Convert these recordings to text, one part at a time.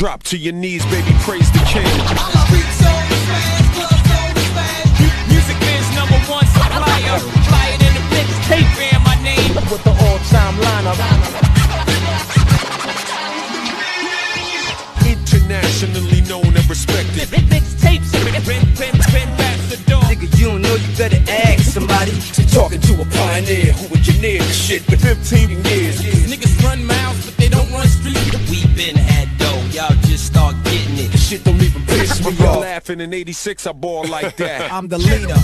Drop to your knees, baby, praise the king. Music biz number one supplier. Fly it in the mixtape, bear my name. with the all-time lineup. Internationally known and respected. Mixtapes, Ben, Ben, Ben, Ambassador. Nigga, you don't know you better ask somebody. Talking to a pioneer who engineered the shit for 15 years. Niggas Shit don't even piss me off. laughing in 86, I ball like that. I'm the leader.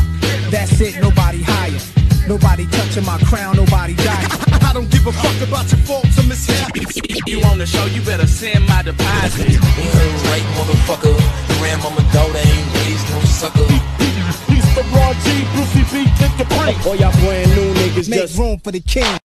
That's it, nobody higher. Nobody touching my crown, nobody dying. I don't give a fuck about your faults or mishaps. You on the show, you better send my deposit. You heard right, motherfucker. Grandmama daughter ain't raised no sucker. He's the Raw G, Brucey B, Kid Capri. All y'all brand new niggas Make just room for the king.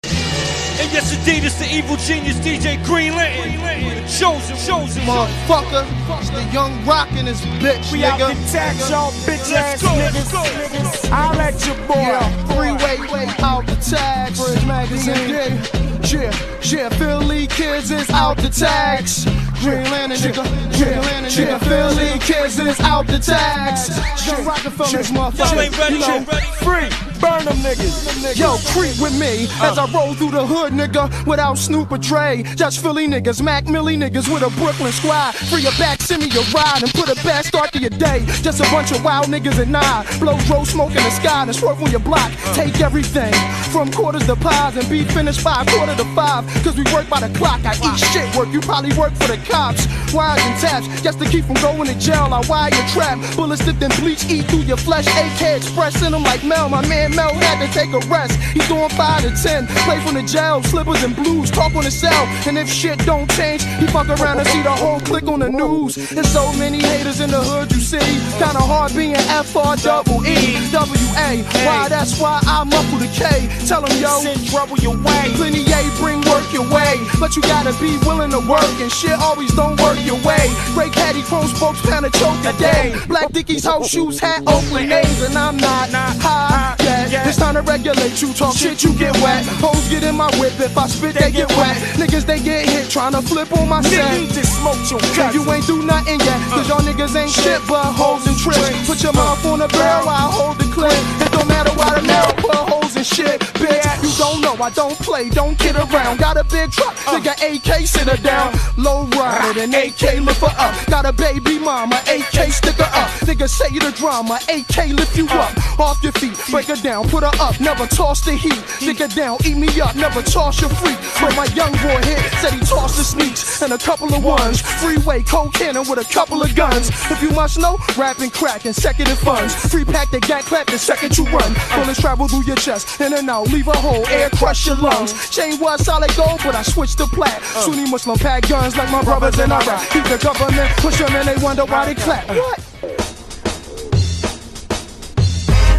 Yes, indeed, it's the evil genius DJ Green Lantern. The chosen, chosen. Motherfucker, it's the young rock rockin' this bitch, We nigga. out to tax y'all bitch ass niggas. I'll let your boy. Yeah, freeway, out the tax. Bridge magazine. Yeah, yeah, Philly kids is out the tax. Green Lantern, nigga. Green Lantern, nigga. Philly kids is out the tax. Young Rockefellers, motherfucker. Y'all ain't ready, You know, ready? Free. Burn them niggas. Yo, creep with me uh. as I roll through the hood, nigga, without Snoop or Dre. Just Philly niggas, Mac Millie niggas with a Brooklyn squad. Free your back, send me your ride, and put a bad start to your day. Just a bunch of wild niggas and nine. Blow roll smoke in the sky and swerve on your block. Take everything from quarters to pies and be finished by a quarter to five. Cause we work by the clock. I eat shit work, you probably work for the cops. Wires and taps, just to keep from going to jail. I wire your trap. Bullets dipped in bleach, eat through your flesh. AK express in them like Mel. My man Mel had to take a rest. He's doing five to ten. Play from the jail, slippers and blues, talk on the cell. And if shit don't change, he fuck around and see the whole click on the news. There's so many haters in the hood, you see. Kinda hard being F R double E W A. Why? That's why I muffle the K. Tell him yo. Send trouble your way. Plenty A, bring work your way. But you gotta be willing to work, and shit always don't work your way. Great caddy, chrome spokes, kinda choke a day. Black Dickies, house shoes, hat, Oakland names, and I'm not high yet. It's time to regulate you, talk shit, you get wet. Hoes get in my whip, if I spit, they get wet. Niggas, they get hit, tryna flip on my Nigga, set. you just smoked your cousin. you ain't do nothing yet, cause y'all niggas ain't shit but hoes and tricks. Put your mouth on the barrel while I hold the clip. It don't matter why the narrow put shit, bitch. You don't know, I don't play, don't kid around. Got a big truck, uh. nigga AK sit her down. Low rider and AK lift her up. Got a baby mama, AK stick her up. Nigga say the drama, AK lift you up. Uh. Off your feet, break her down, put her up, never toss the heat. Stick her down, eat me up, never toss your freak. But my young boy hit, said he tossed the sneaks and a couple of ones. Freeway, cold cannon with a couple of guns. If you must know, rapping crack and second in funds. Free pack the gat clap the second you run. Bullets travel through your chest, in and out, leave a hole, air crush your lungs. Uh. Chain was solid gold, but I switched to plat. Uh. Sunni Muslim pack guns like my brothers in Iraq. Uh. Keep the government push them and they wonder why they clap. What?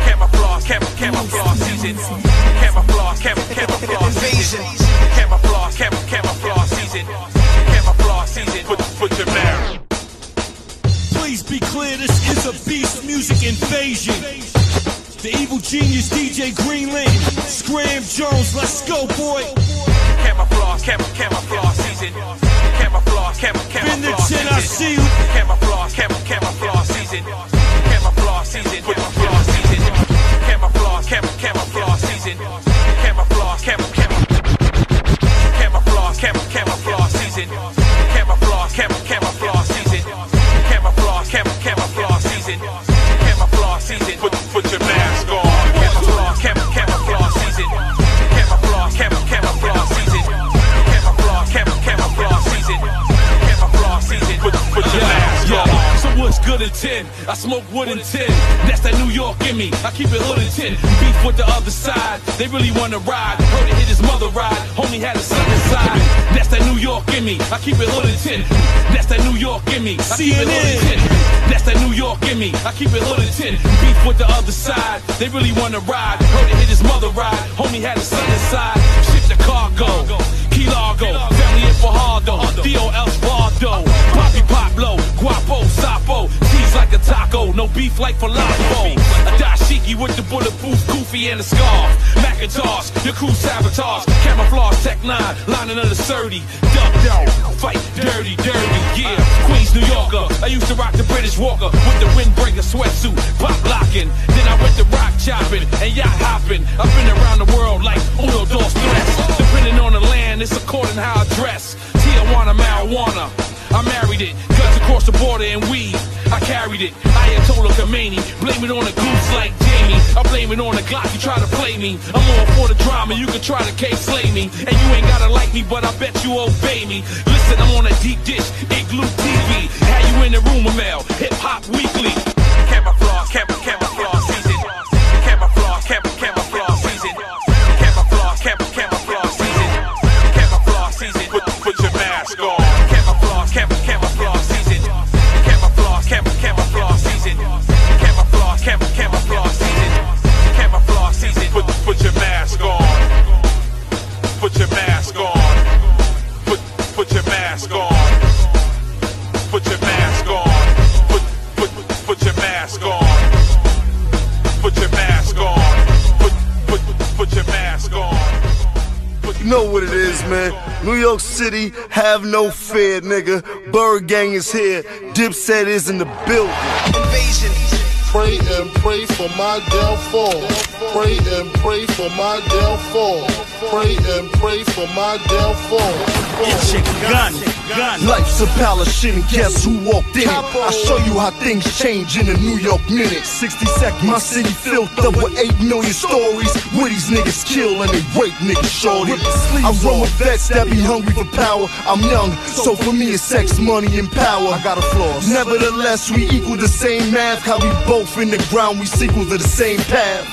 Camouflage, cam- camouflage season. Camouflage, cam- camouflage season. Camouflage, cam- camouflage season. Camouflage season. Put, put your marrow. Please be clear, this is a beast music invasion. The evil genius DJ Green Lantern, Scram Jones, let's go, boy. Camouflage, cam- camouflage season. Camouflage, cam- camouflage 10, I see you. Camouflage, cam- camouflage season. Camouflage season. Camouflage season. Camouflage, cam- camouflage season. Good in 10? I smoke wood in 10. That's that New York in me. I keep it hood in 10. Beef with the other side. They really wanna ride. Heard it hit his mother ride. Homie had a son inside. That's that New York in me. I keep it hood in 10. That's that New York in me. I keep it hood in 10. That's that New York in me. I keep it hood in 10. Beef with the other side. They really wanna ride. Heard it hit his mother ride. Homie had a son inside. Ship the cargo. Key Largo. Family in Fajardo. Theo El Spardo. Poppy Pablo. Guapo. Sapo. Like a taco. no beef like falafel. A dashiki with the bulletproof goofy and the scarf. Macintosh, your crew sabotage. Camouflage tech nine, lining of the 30. Duck down, fight dirty, dirty, yeah. Queens, New Yorker. I used to rock the British Walker with the windbreaker sweatsuit, pop locking. Then I went to rock chopping and yacht hopping. I've been around the world like Uno Dos Tres. Depending on the land, it's according how I dress. Tijuana, marijuana. I married it, guns across the border and weed. I carried it, I Ayatollah Khomeini. Blame it on the goose like Jamie. I blame it on the Glock, you try to play me. I'm all for the drama, you can try to case slay me. And you ain't gotta like me, but I bet you obey me. Listen, I'm on a deep dish, igloo TV. How you in the rumor mill, hip hop weekly. Camouflage, cam camouflage man. New York City, have no fear, nigga. Bird Gang is here. Dipset is in the building. Invasion. Pray and pray for my downfall. Pray and pray for my downfall. Pray and pray for my downfall. Get your gun. Life's a palace shit, and guess who walked in it? I show you how things change in a New York minute. 60 seconds, my city filled up with 8 million stories. Where these niggas kill and they rape niggas shorty. I run with vets that be hungry for power. I'm young, so for me it's sex, money, and power. I got a flaws. Nevertheless, we equal the same math. How we both in the ground, we sequel to the same path.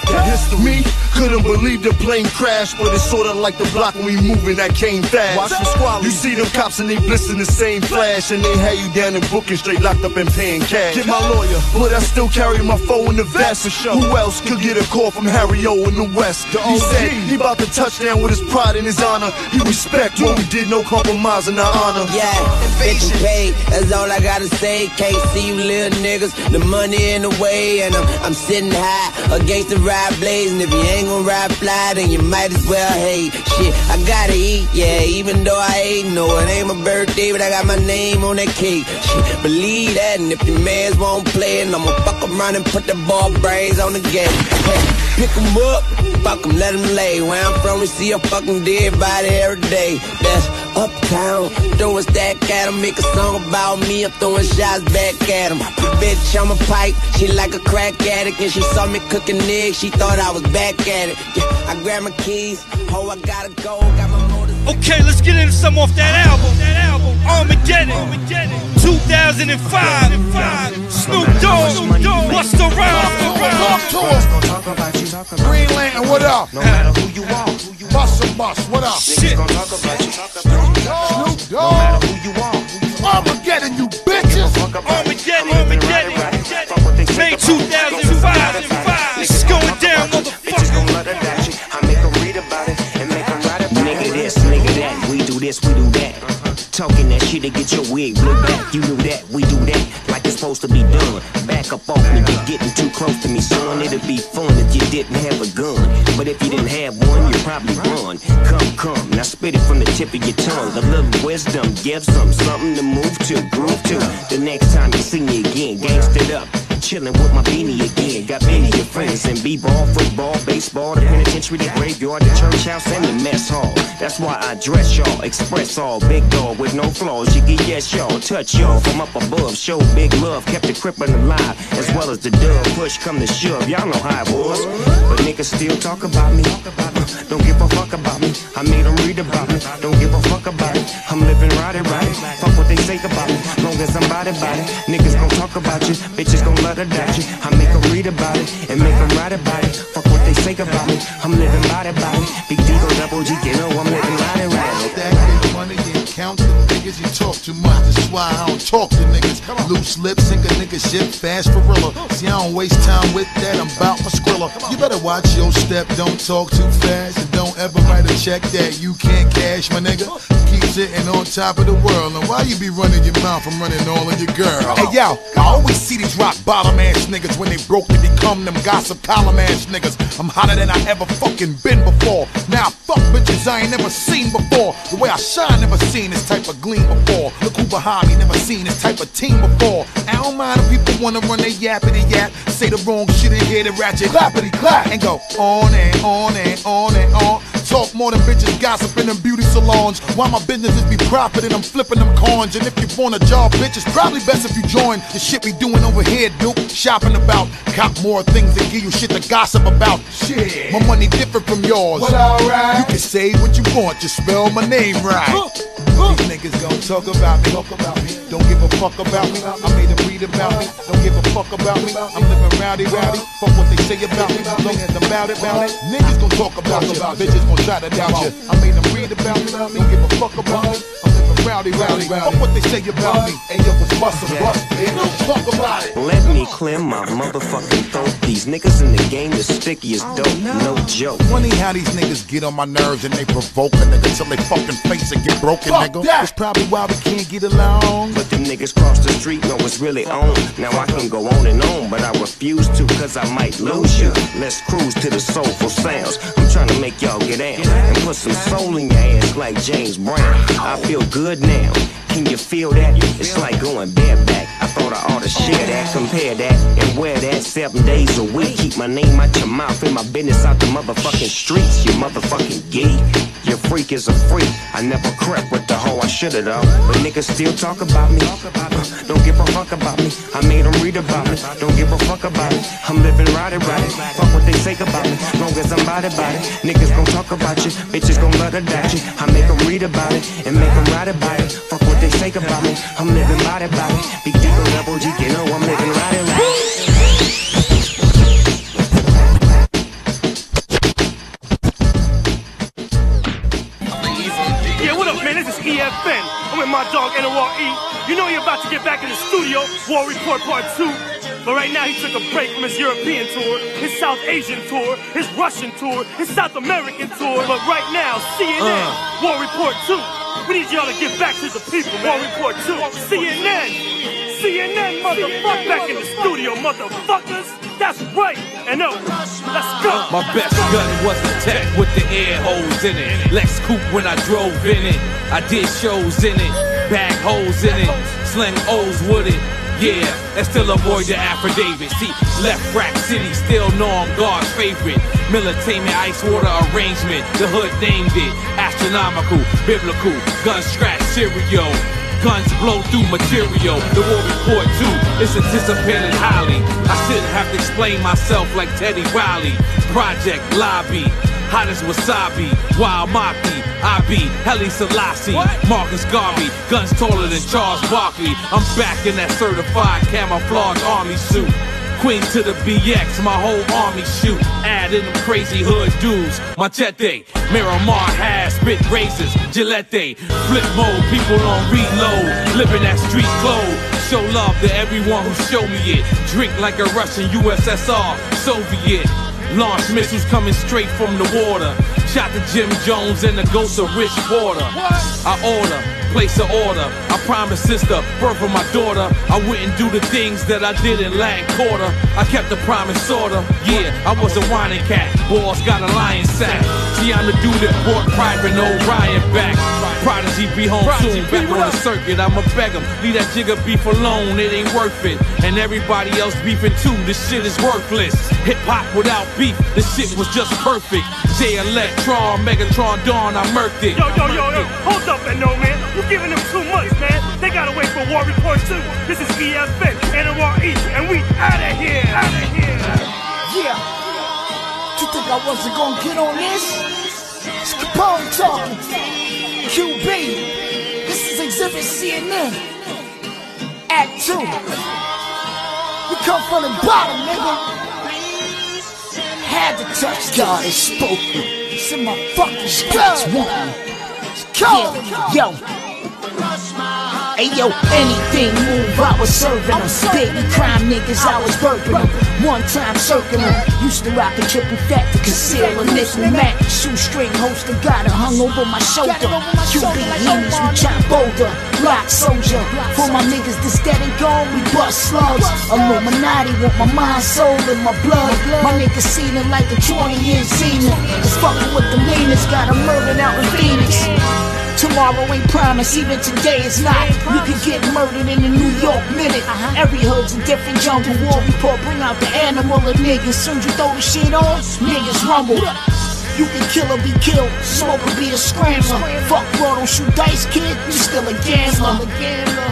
Me, couldn't believe the plane crashed, but it's sorta like the block when we moving that came fast. Watch the squad. You see them cops and they blitz in the same flash, and they had you down in booking straight locked up and paying cash. Get my lawyer. but I still carry my phone in the vest. For sure. Who else could get a call from Harry O in the West? The he said he about to touch down with his pride and his honor. He respect what we did, no compromise compromising our honor. Yeah, uh, bitch you paid, that's all I gotta say. Can't see you little niggas, the money in the way, and I'm, I'm sitting high against the ride blaze. And if you ain't gonna ride fly, then you might as well hate. Shit, I gotta eat, yeah, even though I no, it ain't my birthday, but I got my name on that cake. Shit, believe that, and if the mans won't play, and I'ma fuck around and put the ball brains on the game. Hey, pick 'em up, fuck 'em, let 'em lay. Where I'm from, we see a fucking dead body every day. That's uptown, throwing stack at 'em, make a song about me, I'm throwing shots back at 'em. Bitch, I'm a pipe, she like a crack addict, and she saw me cooking eggs, she thought I was back at it. Yeah, I grabbed my keys, oh, I gotta go, got my. Okay, let's get into some off that album. That album, Armageddon. 2005. Snoop Dogg. Busta Rhymes. Talk to us. Green Lantern, what up? No matter who you are, Bust a bust, what up? Shit. gonna talk about you. Snoop No matter Dogg. who you are, Armageddon, you bitches. fuck about you. Armageddon. I'm living right, Armageddon. This, we do that. Talking that shit to get your wig blew back. You knew that, we do that, like it's supposed to be done. Back up off me, you're getting too close to me, son. It'd be fun if you didn't have a gun. But if you didn't have one, you'd probably run. Come, come, now spit it from the tip of your tongue. A little wisdom gives them something to move to, groove to. The next time you see me again, gangstered up. Chillin' with my beanie again. Got many of friends in b-ball, football, baseball, the penitentiary, the graveyard, the church house, and the mess hall. That's why I dress y'all, express all, big dog with no flaws. You get yes y'all, touch y'all from up above. Show big love, kept the crippin' alive, as well as the dub. Push come to shove, y'all know how it was. But niggas still talk about me. Don't give a fuck about me. I made them read about me. Don't give a fuck about it. I'm living right and right. Fuck what they say about me. As I'm body body. Niggas gon' talk about you. Bitches gon' let her doubt you. I make them read about it and make them write about it. Fuck what they say about me. I'm living body body. Big D go double G. You know I'm living and right. That money, you count the niggas, you talk too much. That's why I don't talk to niggas. Loose lips, sink a nigga shit, fast for gorilla. See, I don't waste time with that, I'm bout my skrilla. You better watch your step, don't talk too fast. And don't ever write a check that you can't cash, my nigga. Keep sitting on top of the world. And why you be running your mouth from running all of your girl? Hey yo, I always see these rock bottom ass niggas when they broke they become them gossip column ass niggas. I'm hotter than I ever fucking been before. Now I fuck bitches I ain't never seen before. The way I shine, never seen this type of gleam before. Look who behind me, never seen this type of team before. I don't mind if people wanna run their yappity yap, say the wrong shit and hear the ratchet clappity clap, and go on and on and on and on. Talk more than bitches gossiping in beauty salons. While my businesses be profiting, I'm flipping them coins. And if you want a job, bitch, it's probably best if you join the shit we doing over here, Duke. Shopping about, cop more things that give you shit to gossip about. Shit, my money different from yours. What alright? You can say what you want, just spell my name right. These niggas gon' talk about me. Talk about me. Don't give a fuck about me. I made them read about me. Don't give a fuck about me. I'm living rowdy, rowdy. Fuck what they say about me. Long as I'm about it, about it. Niggas gon' talk about you. Bitches gon' try to doubt you. I made them read about me. Don't give a fuck about me. I'm living rowdy, rowdy. Fuck what they say about me. Hey, yo, it's bustin' bust. Ain't no talk about it. Let me clear my motherfucking throat. These niggas in the game is sticky as dope, oh, no joke. Funny how these niggas get on my nerves and they provoke a nigga till they fucking face and get broken, Fuck nigga. that. It's probably why we can't get along. But them niggas cross the street know it's really on. Now I can go on and on, but I refuse to, cause I might lose you. Let's cruise to the soulful sounds. I'm trying to make y'all get down and put some soul in your ass like James Brown. I feel good now. Can you feel that? It's like going bareback. I thought I ought to share that, compare that, and wear that seven days a week. Keep my name out your mouth and my business out the motherfucking streets. You motherfucking geek. Freak is a freak. I never crept with the hoe I should've though. But niggas still talk about me. Uh, Don't give a fuck about me. I made them read about me. Don't give a fuck about it. I'm living right right it. Fuck what they say about me. Long as I'm about it, about it. Niggas gon' talk about you. Bitches gon' love doubt you. I make them read about it and make them write about it. Fuck what they say about me. I'm living right about it. Big D double G, you know I'm living right right it. EFN. My dog NORE. You know you're about to get back in the studio, War Report Part 2. But right now he took a break from his European tour, his South Asian tour, his Russian tour, his South American tour. But right now, CNN, uh. War Report 2. We need y'all to get back to the people. War Report 2. CNN. CNN, motherfucker. Back in the studio, motherfuckers. That's right. And no, let's go. My best gun was a tech with the air holes in it. Lex Coupe when I drove in it. I did shows in it, bag holes in it, sling O's with it. Yeah, and still avoid the affidavit. See, left rack city, still know I'm God's favorite. Militainment, ice water arrangement. The hood named it. Astronomical, biblical, gun scratch cereal. Guns blow through material. The war report too is anticipated highly. I shouldn't have to explain myself like Teddy Riley. Project lobby. Hot as wasabi, wild maki, I be Haile Selassie, Marcus Garvey, guns taller than Charles Barkley. I'm back in that certified camouflage army suit. Queen to the BX, my whole army shoot. Add in them crazy hood dudes. Machete, Miramar has spit razors. Gillette, flip mode, people on reload. Living that street code. Show love to everyone who show me it. Drink like a Russian USSR, Soviet. Launch missiles coming straight from the water. Shot to Jim Jones and the ghost of Rich Porter. I order, place an order. I promised sister, birth of my daughter. I wouldn't do the things that I did in Latin Quarter. I kept the promise sorta. Yeah, I was a whining cat. Boss got a lion sack. See, I'm the dude that brought Private O'Ryan back. Prodigy be home soon, back on the circuit. I'ma beg him, leave that Jigga beef alone, it ain't worth it. And everybody else beefing too, this shit is worthless. Hip hop without beef, this shit was just perfect. J Electron, Megatron, Dawn, I murked it. Yo, yo, yo, yo, hold up and no, man. You're giving them too much, man. They gotta wait for War Report 2. This is EFN, NORE, and we outta here, outta here. Yeah. You think I wasn't gonna get on this? It's Capone talking. QB. This is Exhibit CNN. Act 2. We come from the bottom, nigga. Had to touch God has spoken. It's in my fucking blood. It's cold. Yo. Hey yo, anything move, I was serving them. Baby crime niggas, I was burping them. One time circling them. Used to rock a triple fat to conceal a nickel Mac. Shoestring holster, got it hung over my shoulder. QB Hennys, we chop boulder. Block soldier. For my niggas that's dead and gone, we bust slugs. Illuminati want my mind, soul, and my blood. My niggas seen it like a 20 year zenith. It's fucking with the meanest, got 'em murdered out in Phoenix. Tomorrow ain't promised, even today is not. You can get murdered in a New York minute. Uh-huh. Every hood's a different jungle. War report, bring out the animal of niggas. Soon you throw the shit on, niggas rumble. You can kill or be killed, smoke or be a scrambler. Fuck bro, don't shoot dice, kid. You still a gambler.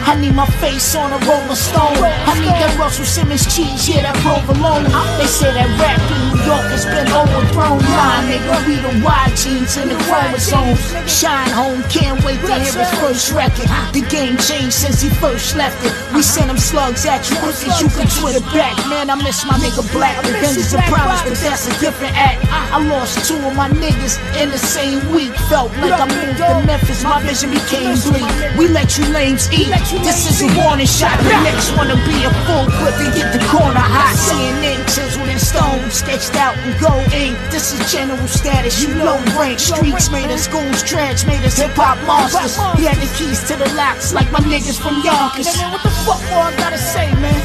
I need my face on a rolling stone. I need that Russell Simmons cheese, yeah, that provolone. Uh-huh. They say that rap York has been overthrown. Nah, nigga, we the Y genes in the chromosomes. Shine home, can't wait to hear his first record. The game changed since he first left it. We send them slugs at you quick as you can Twitter back. Man, I miss my nigga Black. Revenge is a promise, but that's a different act. I lost two of my niggas in the same week. Felt like I moved to Memphis, my vision became bleak. We let you lames eat. This is a warning shot. The next one to be a full clip and get the corner hot. CNN chiseled in stone, sketched out in gold ink. This is general status, you low rank. Streets made us goons, trash made us hip hop monsters. He had the keys to the locks like my niggas from Yonkers. Man, what the fuck more I gotta say, man?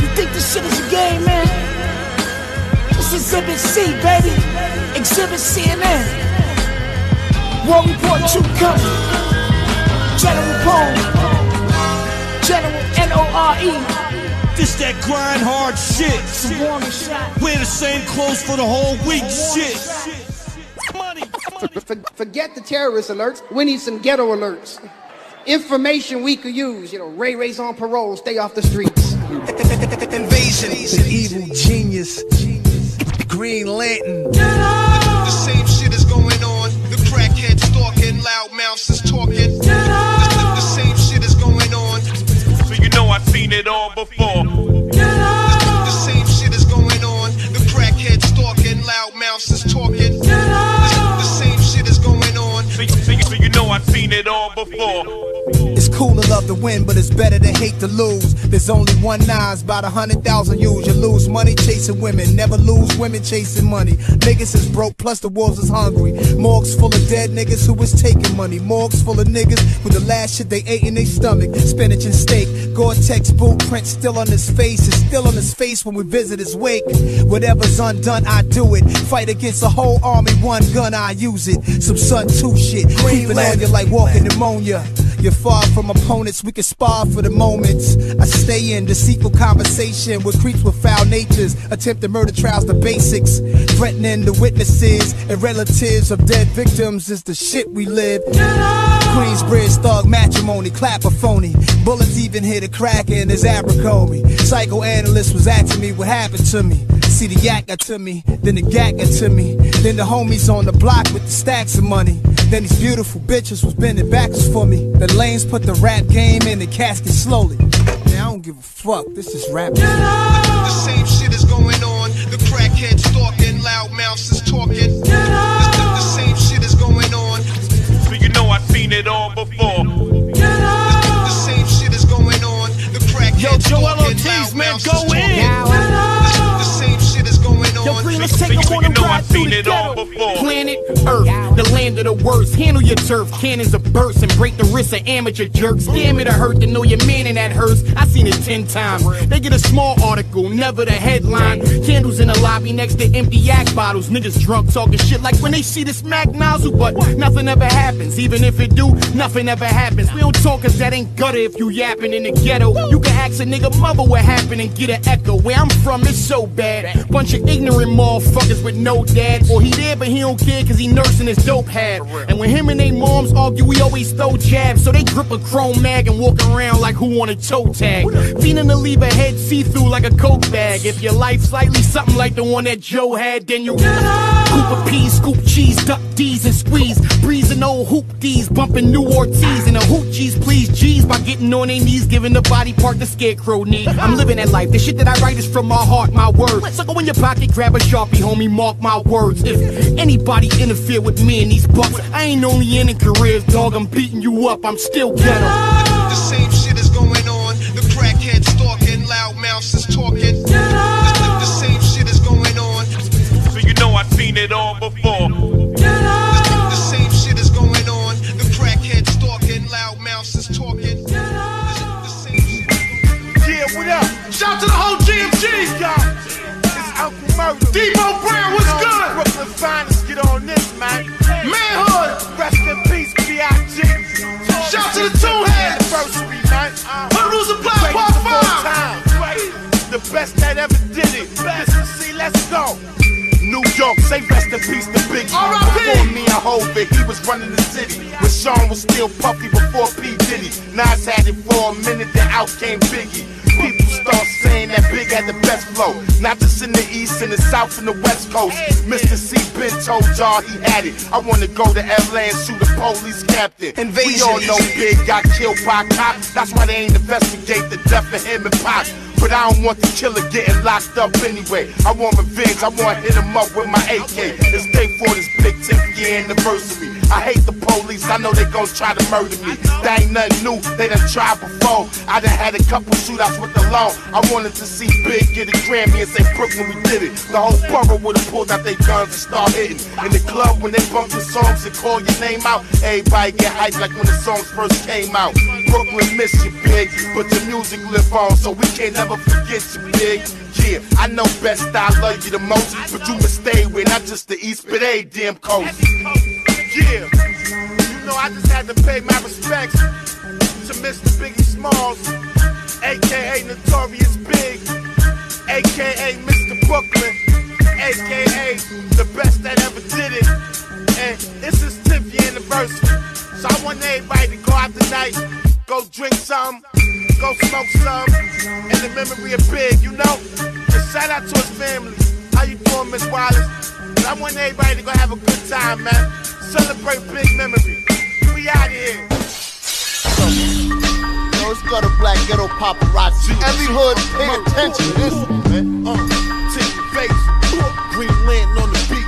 You think this shit is a game, man? This is Exhibit C, baby. Exhibit CNN. War Report 2 coming. General Pone. General N-O-R-E. This that grind hard shit. Wear the same clothes for the whole week. Shit. For- Forget the terrorist alerts. We need some ghetto alerts. Information we could use. You know, Ray Ray's on parole. Stay off the streets. Invasion. The evil genius. Green Lantern. The same shit is going on. The crackhead stalking, loud mouths is talking. The, the- the same shit is going on. So you know I've seen it all before. Seen it all before. It's cool to love to win, but it's better to hate to lose. There's only one nines, about a hundred thousand use. You lose money chasing women, never lose women chasing money. Niggas is broke, plus the wolves is hungry. Morgues full of dead niggas who was taking money. Morgues full of niggas with the last shit they ate in their stomach. Spinach and steak. Gore-Tex boot print still on his face. It's still on his face when we visit his wake. Whatever's undone, I do it. Fight against a whole army, one gun, I use it. Some Sun Tzu shit. Creeping on you like walking pneumonia. You're far from opponents, we can spar for the moments. I stay in deceitful conversation with creeps with foul natures. attempt Attempted murder trials, the basics. Threatening the witnesses and relatives of dead victims is the shit we live. Queensbridge thug matrimony, clapper phony. Bullets even hit a crack in his Abercrombie. Psychoanalyst was asking me what happened to me. See the yak got to me, then the gat got to me. Then the homies on the block with the stacks of money. Then these beautiful bitches was bending backwards for me. The lanes put the rap game in the casket slowly. Now I don't give a fuck, this is rap. The same shit is going on. The crackhead stalking, loud mouths is talking. Earth, the worst. Handle your turf, cannons of burst and break the wrists of amateur jerks. Damn it, I hurt to know your man in that hearse. I seen it ten times. They get a small article, never the headline. Candles in the lobby next to empty yak bottles. Niggas drunk talking shit like when they see this Mac nozzle, but nothing ever happens. Even if it do, nothing ever happens. We don't talk cause that ain't gutter if you yapping in the ghetto. You can ask a nigga mother what happened and get an echo. Where I'm from, it's so bad. Bunch of ignorant motherfuckers with no dad. Or he there, but he don't care cause he nursing his dope hat. And when him and they moms argue, we always throw jabs. So they grip a chrome mag and walk around like who want a toe tag. Feeling to leave a head see through like a coke bag. If your life slightly something like the one that Joe had, then you Scoop a pea, scoop cheese, duck D's and squeeze. Breezing old hoop D's, bumping new Ortiz. And the hoochies, please G's by getting on their knees, giving the body part the scarecrow need. I'm living that life. The shit that I write is from my heart, my words. So go in your pocket, grab a sharpie, homie, mark my words. If anybody interfere with me and these bucks. I ain't only in a careers, dog. I'm beating you up. I'm still ghetto. The same shit is going on. The crackhead stalking, loud mouths is talking. The, the- the same shit is going on. So you know I've seen it all before. The, the same shit is going on. The crackhead stalking, loud mouths is talking. Yeah, what up? Shout out to the whole GMG, y'all. It's Uncle Murda. Debo Brown, what's good? Brooklyn finest, get on this, man. Manhood, rest in peace, B.I.G. Shout out to the two heads. Anniversary, man. Hood Rules Apply, part five. The best that ever did it. Best see, let's go. New York, say rest in peace to Biggie. R.I.P. Before me and Hove, he was running the city. When Sean was still puffy before P. Diddy. Nas had it for a minute, then out came Biggie. People start saying that Big had the best flow. Not just in the East, in the South, and the West Coast. Mr. Cee Ben told y'all he had it. I wanna go to LA and shoot a police captain. We all know Big got killed by cops. That's why they ain't investigate the death of him and Pop. But I don't want the killer getting locked up anyway. I want revenge, I want to hit him up with my AK. It's day for this big 10th year anniversary. I hate the police, I know they gon' try to murder me. That ain't nothing new, they done tried before. I done had a couple shootouts with the law. I wanted to see Big get a Grammy and say Brooklyn, we did it. The whole borough would've pulled out their guns and start hitting. In the club, when they bump the songs and call your name out, everybody get hyped like when the songs first came out. Brooklyn miss you, Big, but your music live on, so we can't never forget you, Big. Yeah, I know best I love you the most, but you must stay with not just the East, but a damn coast. Yeah, you know I just had to pay my respects to Mr. Biggie Smalls, aka Notorious Big, aka Mr. Brooklyn, aka the best that ever did it. And it's his 10th year anniversary. So I want everybody to go out tonight, go drink some, go smoke some, in the memory of Big, you know? And shout out to his family. How you doing, Miss Wallace? And I want everybody to go have a good time, man. Celebrate big memory. We out of here. Yo, let's go to Black Ghetto Paparazzi. Every hood, pay attention this man. Uh, take your face. Green Lantern on the beat.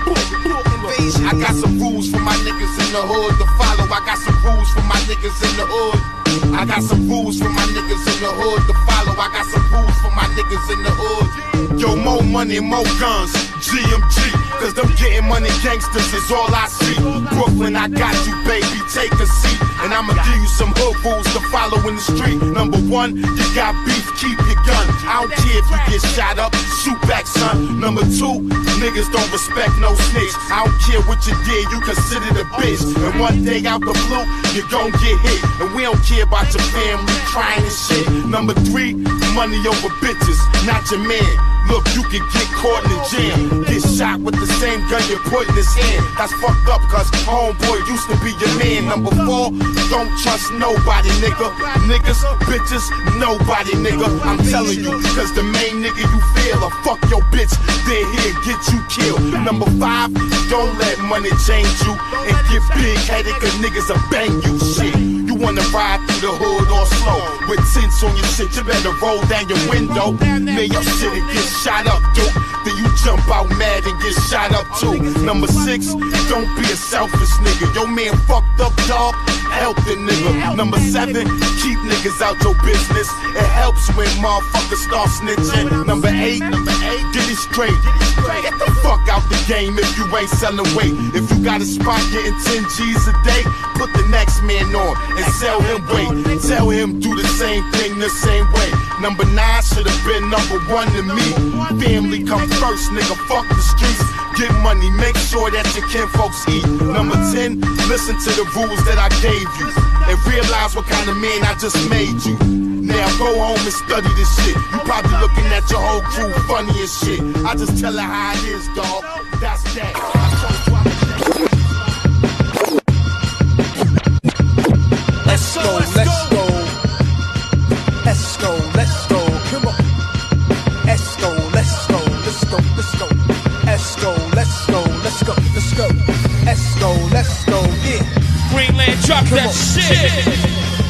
I got some rules for my niggas in the hood to follow. I got some rules for my niggas in the hood. I got some rules for my niggas in the hood to follow. I got some rules for my niggas in the hood. Yo, more money, more guns. GMG, cause them getting money gangsters is all I see. Brooklyn, I got you, baby, take a seat. And I'ma give you some hood rules to follow in the street. Number one, you got beef, keep your gun. I don't care if you get shot up, shoot back, son. Number two, niggas don't respect no snitch. I don't care what you did, you considered a bitch. And one day out the blue, you gon' get hit. And we don't care about your family crying and shit. Number three, money over bitches, not your man. Look, you can get caught in the jam. Get shot with the same gun you put in his hand. That's fucked up, cause homeboy used to be your man. Number four, don't trust nobody, nigga. Niggas, bitches, nobody, nigga. I'm telling you, cause the main nigga you feel will fuck your bitch, then here get you killed. Number five, don't let money change you and get big headed, cause niggas will bang you shit. You wanna ride through the hood or slow with tints on your shit, you better roll down your window. Man, your shit and get shot up, dude. Jump out mad and get shot up too. Number six, don't be a selfish nigga. Your man fucked up, dog. Help the nigga. Number seven, keep niggas out your business. It helps when motherfuckers start snitching. Number eight, number eight, get it straight. Get the fuck out the game if you ain't selling weight. If you got a spot getting 10 G's a day, put the next man on and sell him weight. Tell him do the same thing the same way. Number nine should have been number one to me. Family come first, nigga. Fuck the streets. Get money, make sure that your kin folks eat. Number 10, listen to the rules that I gave you. And realize what kind of man I just made you. Now go home and study this shit. You probably looking at your whole crew funny as shit. I just tell her how it is, dog. That's that.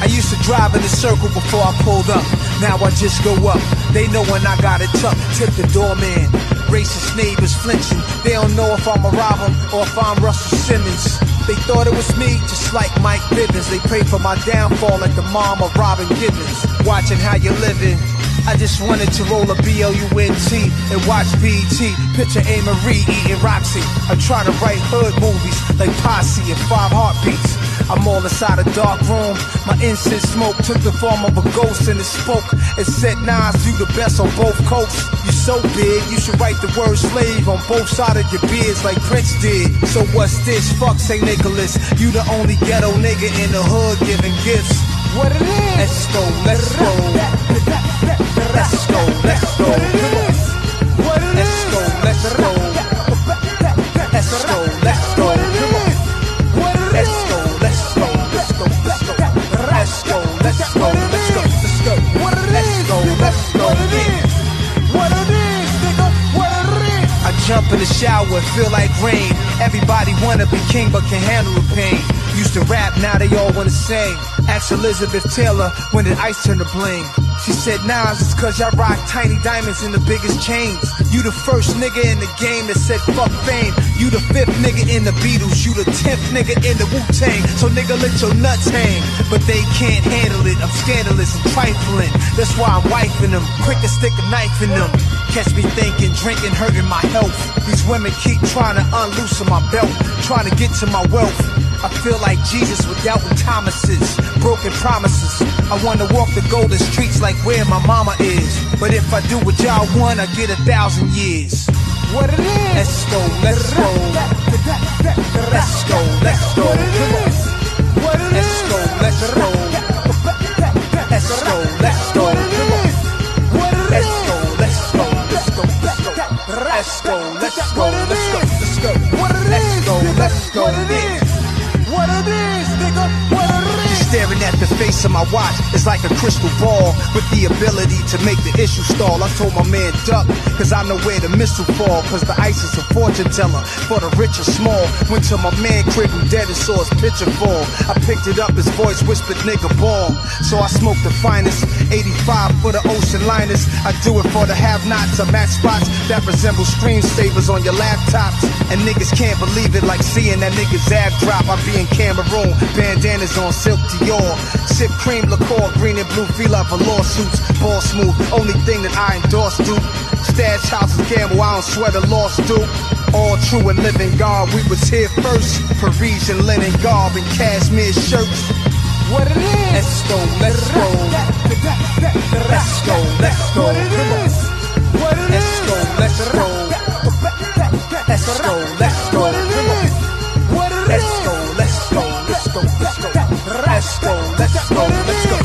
I used to drive in a circle before I pulled up. Now I just go up. They know when I got it tucked. Tip the doorman. racist neighbors flinching. They don't know if I'm a robber or if I'm Russell Simmons. They thought it was me, just like Mike Bivins. They prayed for my downfall like the mom of Robin Givens. Watching how you living. I just wanted to roll a B-L-U-N-T and watch BET. Picture A. Marie eating Roxy. I'm trying to write hood movies like Posse and Five Heartbeats. I'm all inside a dark room. My incense smoke took the form of a ghost and it spoke. It said, Nas, you the best on both coasts. You so big, you should write the word slave on both sides of your beards like Prince did. So what's this? Fuck St. Nicholas. You the only ghetto nigga in the hood giving gifts. What it is? Let's go, let's go. Let's go, let's go. Let's go, let's go. Let's go, let's go. Let's go, let's go. Let's go, let's go. Let's go, let's go. Let's go, let's go. Let's go, let's go. What it is? What it is, nigga? What it is? I jump in the shower, feel like rain. Everybody wanna be king, but can handle the pain. Used to rap, now they all wanna sing. Ask Elizabeth Taylor, when did ice turn to bling? She said, Nas, it's cause y'all rock tiny diamonds in the biggest chains. You the first nigga in the game that said fuck fame. You the fifth nigga in the Beatles. You the tenth nigga in the Wu-Tang. So nigga, let your nuts hang. But they can't handle it. I'm scandalous and trifling. That's why I'm wifing them. Quick to stick a knife in them. Catch me thinking, drinking, hurting my health. These women keep trying to unloosen my belt. Trying to get to my wealth. I feel like Jesus with doubting Thomases, broken promises. I wanna walk the golden streets like where my mama is. But if I do what y'all want, I get a thousand years. What it is? Let's go, let's go. Let's go, let's go. What it Let's go, let's go. Let's go, let's go. What it Let's go, let's go, let's go, let's go. Let's go, let's go, let's go, let's go. What it Let's go, let's go. What it is? What it is, nigga? What it is? Staring at the face of my watch is like a crystal ball with the ability to make the issue stall. I told my man duck, cause I know where the missile fall. Cause the ice is a fortune teller for the rich or small. Went to my man crib who dead and saw his picture fall. I picked it up, his voice whispered nigga ball. So I smoked the finest, 85 for the ocean liners. I do it for the have nots. I match at spots that resemble screensavers on your laptops. And niggas can't believe it like seeing that nigga's ab drop. I be in Cameroon, bandanas on silk Dior. Sip cream liqueur, green and blue, feel up for lawsuits. Ball smooth, only thing that I endorse, dude. Stash houses, gamble, I don't sweat a loss, dude. All true and living God, we was here first. Parisian linen garb and cashmere shirts. What it is? Let's go, let's go. Let's go, let's go. What it is? What it let's go, let's go. Let's go, let's go.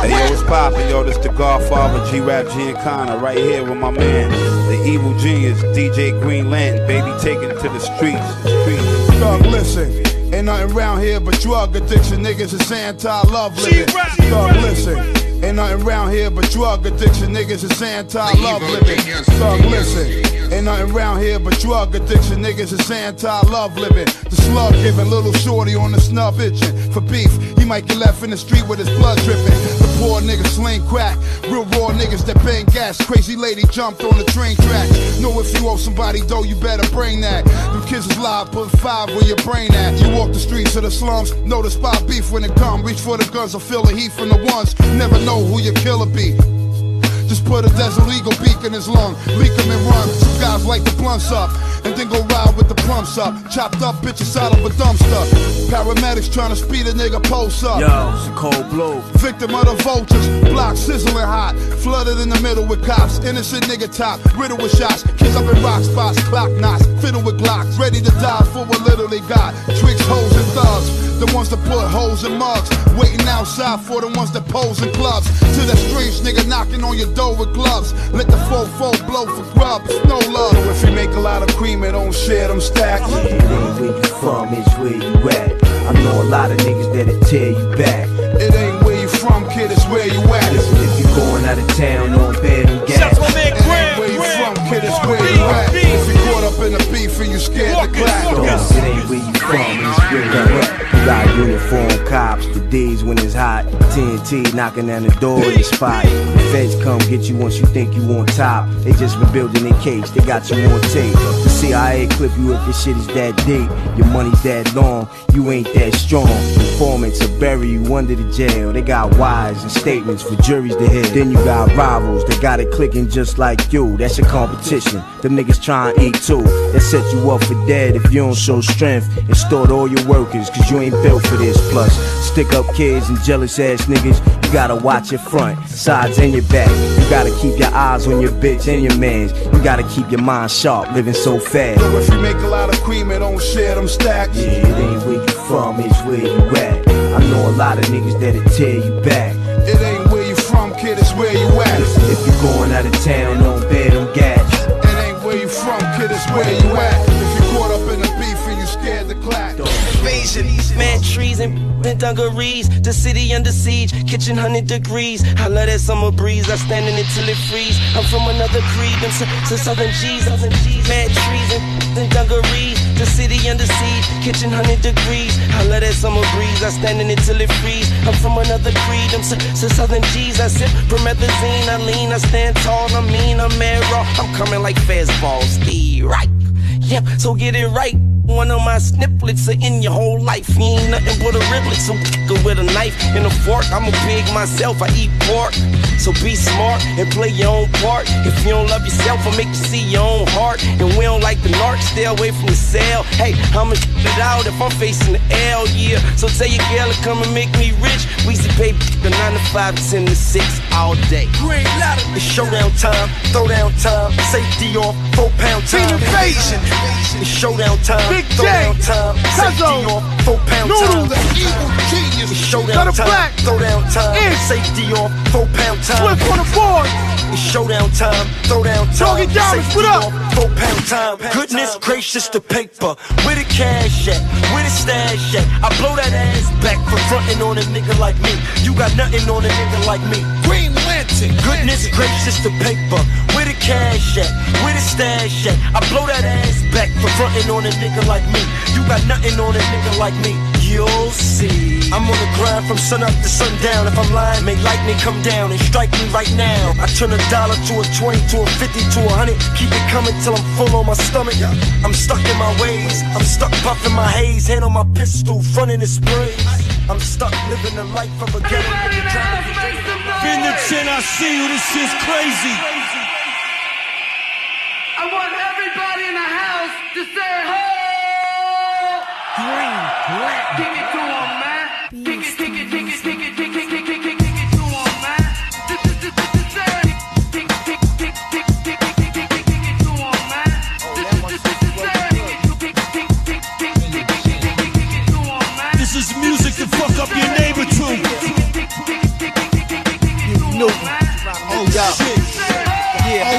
Hey yo, what's poppin', yo? This the Godfather, G-Rap Giancana, right here with my man, the evil genius, DJ Green Lantern, baby, taking to the streets, streets. Thug, listen. Ain't nothing around here but drug addiction. Niggas is anti-love living. Thug, listen. Ain't nothing around here but drug addiction. Niggas is anti-love living. Thug, listen. Ain't nothing around here but drug addiction. Niggas is anti-love living. The slug giving little shorty on the snub itching for beef. He might get left in the street with his blood dripping. The poor niggas sling crack. Real raw niggas that bang gas. Crazy lady jumped on the train track. Know if you owe somebody dough, you better bring that. Them kids is live, put five where your brain at. You walk the streets of the slums, know the spot beef when it come. Reach for the guns or feel the heat from the ones. Never know who your killer be. Just put a Desert Eagle beak in his lung, leak him and run. Some guys light the blunts up, and then go ride with the plumps up. Chopped up bitches out of a dumpster. Paramedics trying to speed a nigga post up. Yo, it's a cold blow. Victim of the vultures, block sizzling hot. Flooded in the middle with cops, innocent nigga top. Riddle with shots, kids up in rock spots, clock knots. Fiddle with glocks, ready to die for what little they got. Tricks, hoes, and thugs. The ones that put holes in mugs. Waiting outside for the ones that pose in clubs. To the strange nigga knocking on your door with gloves. Let the fofo blow for grubs. No love. If you make a lot of cream, it don't share them stacks. It ain't where you from, it's where you at. I know a lot of niggas that'll tear you back. It ain't where you from, kid, it's where you at. Listen, if you're going out of town on bed and gas. Shout to my man Graham, Where you from, kid, it's where you at. If you caught up in the you scared to clap. It ain't where you from, it's where you at. Uniform cops, the days when it's hot. TNT knocking down the door of the spot. The feds come get you once you think you on top. They just been building their case, they got you on tape. The CIA clip you if your shit is that deep. Your money's that long, you ain't that strong. Informants will bury you under the jail. They got wires and statements for juries to hear. Then you got rivals that got it clicking just like you. That's your competition. Them niggas trying to eat too. That set you up for dead if you don't show strength. Extort all your workers, cause you ain't built for this. Plus, stick up kids and jealous ass niggas. You gotta watch your front, sides, and your back. You gotta keep your eyes on your bitch and your mans. You gotta keep your mind sharp, living so fast. So if you make a lot of cream and don't share them stacks. Yeah, it ain't where you from, it's where you at. I know a lot of niggas that'll tear you back. It ain't where you from, kid, it's where you at. If you're going out of town, don't bear them gats. It ain't where you from, kid, it's where you at. If you caught up in the beef and you scared to clap. Invasion, man, trees and and dungarees. The city under siege, kitchen 100 degrees. I love that summer breeze, I stand in it till it freeze. I'm from another creed, them s- southern G's. Mad trees and, and dungarees. The city under siege, kitchen 100 degrees. I love that summer breeze, I stand in it till it freeze. I'm from another creed, them s- southern G's. I sip promethazine, I lean, I stand tall, I mean, I'm mad raw. I'm coming like fastball, Steve, right? Yep, so get it right. One of my snippets are in your whole life. You ain't nothing but a riblet, so with a knife and a fork. I'm a pig myself, I eat pork. So be smart and play your own part. If you don't love yourself, I'll make you see your own heart. And we don't like the narc, stay away from the cell. Hey, I'ma it out if I'm facing the L, yeah. So tell your girl to come and make me rich. We see pay the 9 to 5, 10 to 6 all day. Ladder. It's showdown time, throwdown time, safety off, four pound time. Team invasion. It's showdown time, Big J, throwdown time, safety off, four pound Noodle, time. evil genius. It's showdown time, black. throwdown time, In. safety off, four pound time. Swift on the board. It's showdown time, throwdown time. Diamonds, safety what up? off, Four pound time. Goodness gracious, the paper. Where the cash at? Where the stash at? I blow that ass back for frontin' on a nigga like me. You got nothing on a nigga like me. Green Lantern. Goodness gracious, the paper. Where the cash at? Where the stash at? I blow that ass back for frontin' on a nigga like me. You got nothing on a nigga like me. You'll see. I'm on the grind from sun up to sundown. If I'm lying, make lightning come down and strike me right now. I turn a dollar to a 20 to a 50 to a 100. Keep it coming till I'm full on my stomach. I'm stuck in my ways. I'm stuck puffing my haze. Hand on my pistol, frontin' the sprays. I'm stuck living the life of a ghetto nigga trying to get I see you. This shit's crazy. I want everybody in the house to say ho! Green, black. Kick it to 'em, man. Kick it, kick it, kick it,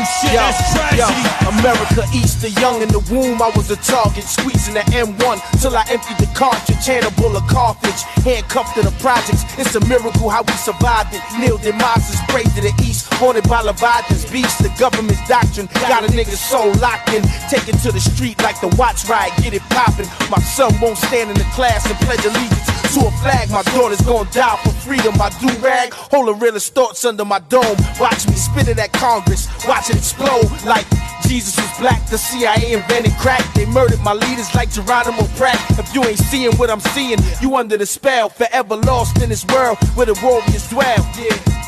Oh shit, Yo, that's tragedy. yo, America Easter, young in the womb, I was a target, squeezing the M1 till I emptied the cartridge, Hannibal a Carthage, handcuffed to the projects. It's a miracle how we survived it. Neil demise prayed to the east, haunted by Leviathan's beast. The government's doctrine got a nigga's soul locked in, taken to the street like the Watts riot, get it poppin'. My son won't stand in the class and pledge allegiance to a flag. My daughter's gonna die for freedom. My do rag, hold the realest thoughts under my dome. Watch me spit it at Congress, watch it explode like Jesus was black. The CIA invented crack. They murdered my leaders like Geronimo Pratt. If you ain't seeing what I'm seeing, you under the spell, forever lost in this world where the warriors dwell. Yeah.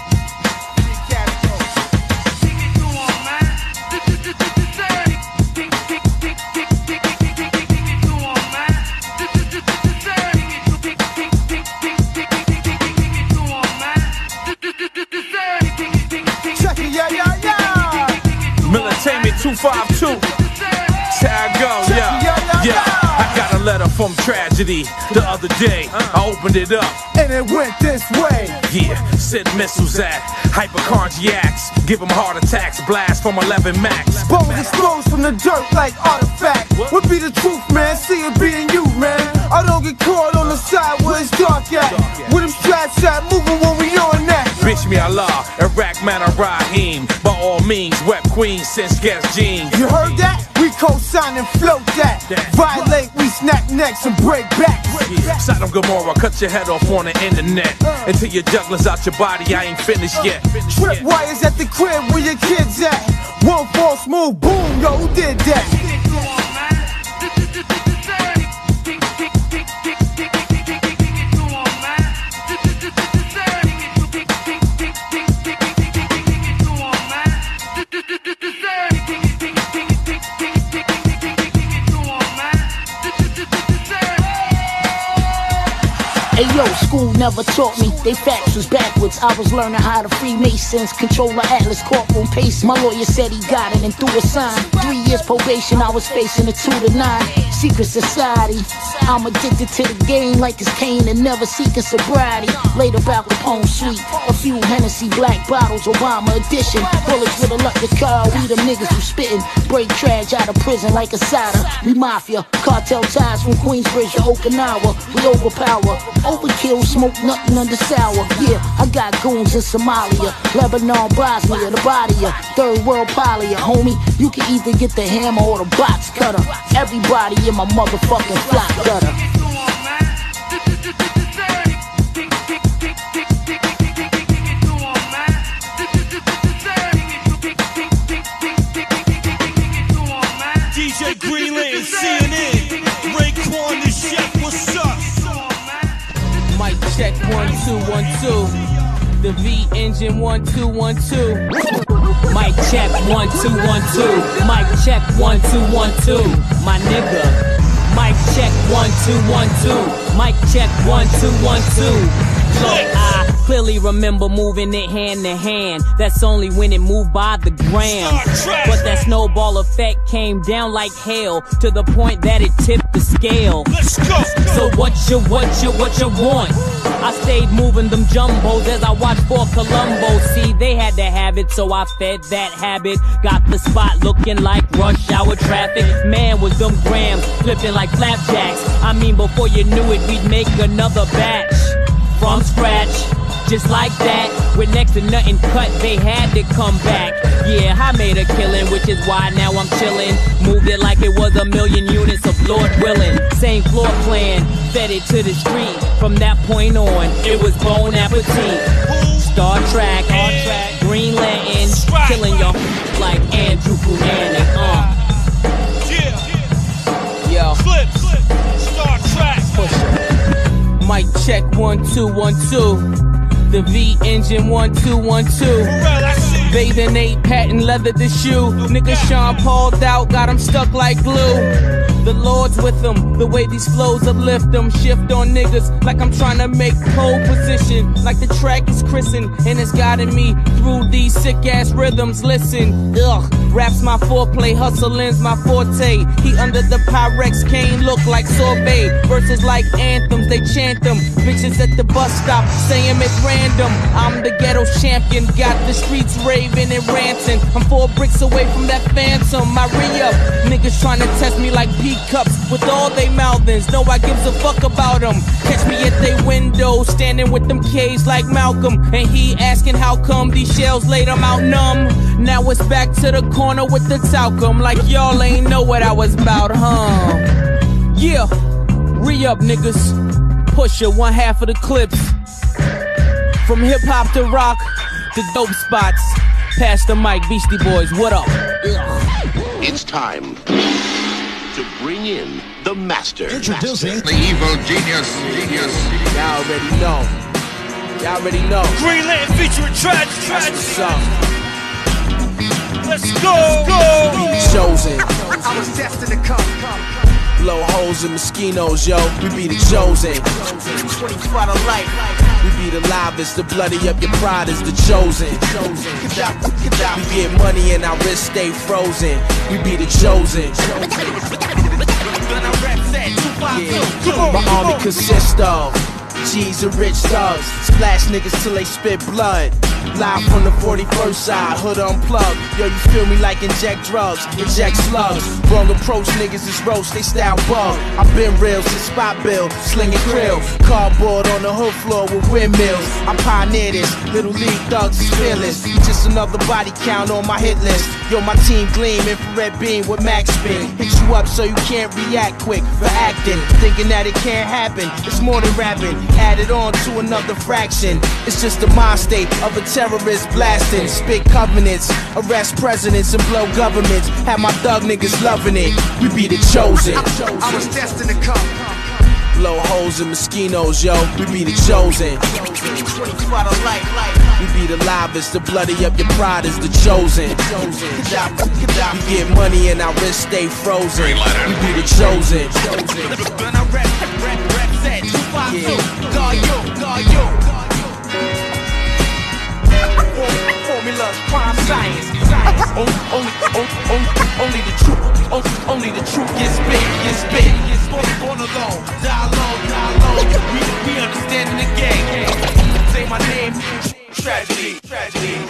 252. That's how I go, yeah. Yeah. I got a letter from tragedy the other day. I opened it up. And it went this way. Yeah, send missiles at hypochondriacs. Give them heart attacks. Blast from 11 max. Bones exposed from the dirt like artifacts. What be the truth, man? See it being you, man. I don't get caught on the side where it's dark at. With them straps at, moving when we on that. Bismi Allah, Iraq man Rahim. By all means, rep queen since guest jeans. You heard that? We co-sign and float that. Violate, we snap necks and break backs. Yeah. Sodom Gomorrah, cut your head off on the internet. Uh. Until your jugglers out your body, I ain't finished yet. Uh. Trip wires at the crib where your kids at. One false move, boom, yo, who did that? Hey yo, school never taught me. They facts was backwards. I was learning how to Freemasons control the Atlas courtroom pace. My lawyer said he got it and threw a sign. Three years probation, I was facing a two to nine. Secret society. I'm addicted to the game like it's Kane and never seeking sobriety. Later back Capone suite. A few Hennessy black bottles, Obama edition. Bullets with a luck the car. We the niggas who spittin'. Break trash out of prison like a cider. We mafia. Cartel ties from Queensbridge to Okinawa. We overpower. Overkill, smoke nothing under sour. Yeah, I got goons in Somalia, Lebanon, Bosnia, the body of third world poly. Homie, you can either get the hammer or the box cutter. Everybody in my motherfucking flock gutter. DJ Green Lantern, CNN, Raekwon the chef, what's up? Mic check one two one two. The V engine one two one two. Mic check one two one two. Mic check one two one two. My nigga. Mic check one two one two. Mic check one two one two. Look, I clearly remember moving it hand to hand. That's only when it moved by the gram. But that snowball effect came down like hell to the point that it tipped the scale. Let's go. So what you, what you, what you want? I stayed moving them jumbos as I watched for Columbo. See, they had to have it, so I fed that habit. Got the spot looking like rush hour traffic. Man, was them grams flipping like flapjacks. I mean, before you knew it, we'd make another batch from scratch. Just like that, with next to nothing cut, they had to come back. Yeah, I made a killing, which is why now I'm chillin'. Moved it like it was a million units of Lord willing. Same floor plan, fed it to the street. From that point on, it was Bone Appetit. Star Trek, Green Lantern, killing y'all like Andrew Cunanan. Uh. Yo. Clip, Star Trek. Mic check one two one two. The V engine one two one two. Bathing Ape patent leather the shoe. Nigga Sean Pauled out, got him stuck like glue. The Lord's with them, the way these flows uplift them. Shift on niggas like I'm trying to make pole position. Like the track is christened and it's guiding me through these sick ass rhythms. Listen, ugh, raps my foreplay, hustling's my forte. He under the Pyrex cane look like sorbet. Verses like anthems, they chant them. Bitches at the bus stop saying it's random. I'm the ghetto champion, got the streets raving and ranting. I'm four bricks away from that phantom. My re-up, niggas trying to test me like P cups with all they mouthings. No, I gives a fuck about them. Catch me at they window, standing with them K's like Malcolm. And he asking how come these shells laid him out numb. Now it's back to the corner with the talcum. Like y'all ain't know what I was about, huh? Yeah, re up, niggas. Pusha, one half of the Clipse. From hip hop to rock to dope spots. Pass the mic, Beastie Boys, what up? It's time to bring in the master. Introducing the evil genius. Genius. Y'all already know. Y'all already know. Green Lantern featuring Tragic. Tragic. What's up? Let's go. Go. Chosen. I was destined to come. Blow holes in mosquitoes, yo. We be the chosen. 24 of life. We be the livest, the bloody up your pride is the chosen. We get money and our wrists stay frozen. We be the chosen. My army consists of G's and rich thugs. Splash niggas till they spit blood. Live from the 41st side, hood unplugged. Yo, you feel me like inject drugs, inject slugs. Wrong approach, niggas is roast, they style bug. I've been real since spot bill, slinging krill. Cardboard on the hood floor with windmills. I pioneer this, little league thugs is fearless. Just another body count on my hit list. Yo, my team gleam, infrared beam with max spin. Hit you up so you can't react quick for acting. Thinking that it can't happen, it's more than rapping. Added on to another fraction. It's just the mind state of a terrorist blasting. Spit covenants, arrest presidents and blow governments. Have my thug niggas loving it. We be the chosen. I was destined to come. Blow holes in mosquitoes, yo. We be the chosen. We be the livest, the bloody up your pride is the chosen. We get money and our wrists stay frozen. We be the chosen. Formulas, crime science, science. Only, only, only, only the truth, only, only the truth gets big, gets big. Born, born alone, die alone, die alone. We, we understand the game. Say my name, tragedy, tragedy.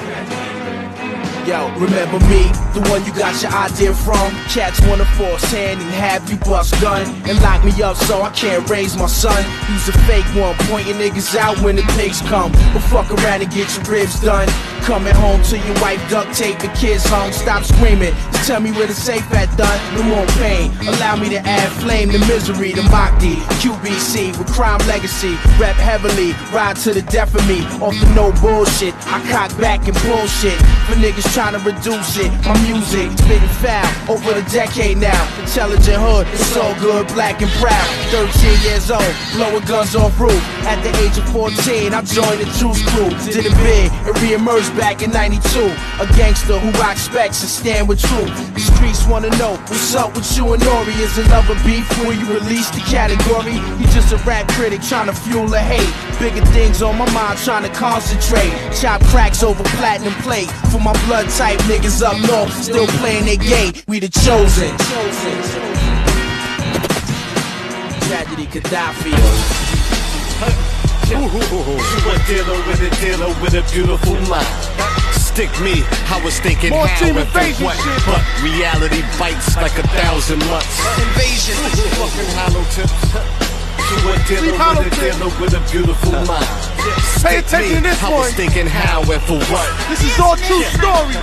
Yo, remember me, the one you got your idea from? Cats wanna force hand and have you bust gun and lock me up so I can't raise my son. Use a fake one, pointing niggas out when the pigs come. But fuck around and get your ribs done. Coming home to your wife duct tape, the kids home. Stop screaming, just tell me where the safe at done. No more pain, allow me to add flame to misery. The Machdi, QBC with crime legacy. Rep heavily, ride to the death of me. Off the no bullshit, I cock back and bullshit. For niggas trying to reduce it. My music, spitting foul over the decade now. Intelligent hood, it's all good, black and proud. 13 years old, blowing guns off roof. At the age of 14, I joined the Juice Crew. Did it big and re-emerged back in 92. A gangster who rocks specs and stand with truth. The streets wanna know what's up with you and Nori. Is another beef when you release the category? You just a rap critic trying to fuel the hate. Bigger things on my mind, trying to concentrate. Chop cracks over platinum plate. For my blood type niggas up north, still playing their game. We the chosen. Tragedy Khadafi. You a dealer with a dealer with a beautiful mind. Stick me, I was thinking More how team and for invasion what, shit. but reality bites like a thousand months. Invasion. Fucking hollow tips. You a dealer with a dealer with a beautiful mind. Pay Stick attention me, to this I was thinking how and for what. This is all true story.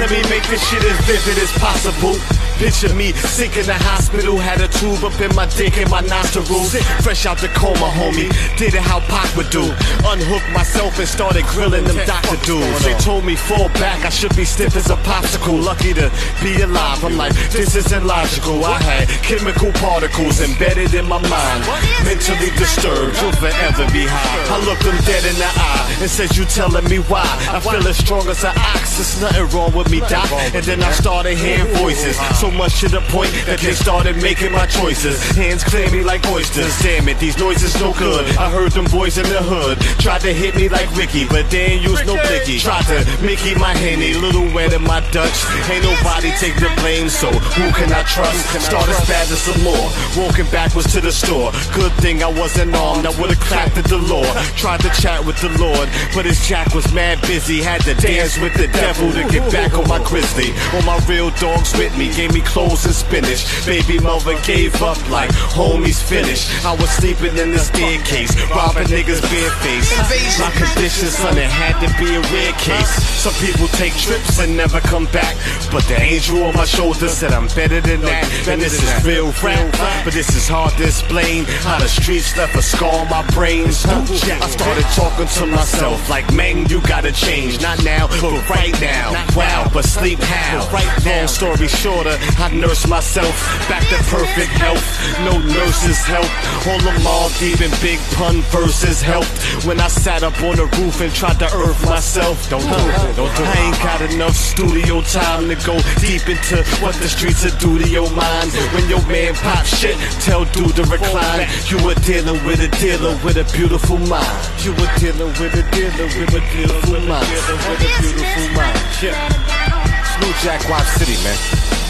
Let me make this shit as vivid as possible. Picture me sick in the hospital, had a tube up in my dick and my nostrils. Fresh out the coma, homie. Did it how Pac would do. Unhooked myself and started grilling them doctor dudes. They told me fall back, I should be stiff as a popsicle. Lucky to be alive. I'm like, this isn't logical. I had chemical particles embedded in my mind. Mentally disturbed, you'll forever be high. I looked them dead in the eye and said, You telling me why? I feel as strong as an ox. There's nothing wrong with me, doc. And then I started hearing voices. So much to the point that they started making my choices. Hands clear me like oysters. Damn it, these noises no good. I heard them boys in the hood. Tried to hit me like Ricky, but they ain't use no blicky. Tried to Mickey my henny, little wet in my Dutch. Ain't nobody take the blame, so who can I trust? Started spazzing some more. Walking backwards to the store. Good thing I wasn't armed, I would've clapped at the Lord. Tried to chat with the Lord, but his jack was mad busy. Had to dance with the devil to get back on my grizzly. All my real dogs with me, gave me clothes and spinach. Baby mother gave up like homies finished. I was sleeping in the staircase, robbing niggas barefaced. My condition, son, it had to be a rare case. Some people take trips and never come back, but the angel on my shoulder said I'm better than that. And this is real rap, but this is hard to explain. How the streets left a scar on my brain. I started talking to myself like, man, you gotta change. Not now, but right now. Wow, but sleep how? Long story shorter, I nurse myself back to perfect health. No nurses help. All the Maldives and big pun verses helped. When I sat up on the roof and tried to earth myself. Don't do it, don't do it. I ain't got enough studio time to go deep into what the streets are do to your mind. When your man pop shit, tell dude to recline. You a dealer with a dealer with a beautiful mind. You a dealer with a dealer with a beautiful mind. With a beautiful mind. Yeah. New Jack Wap City, man.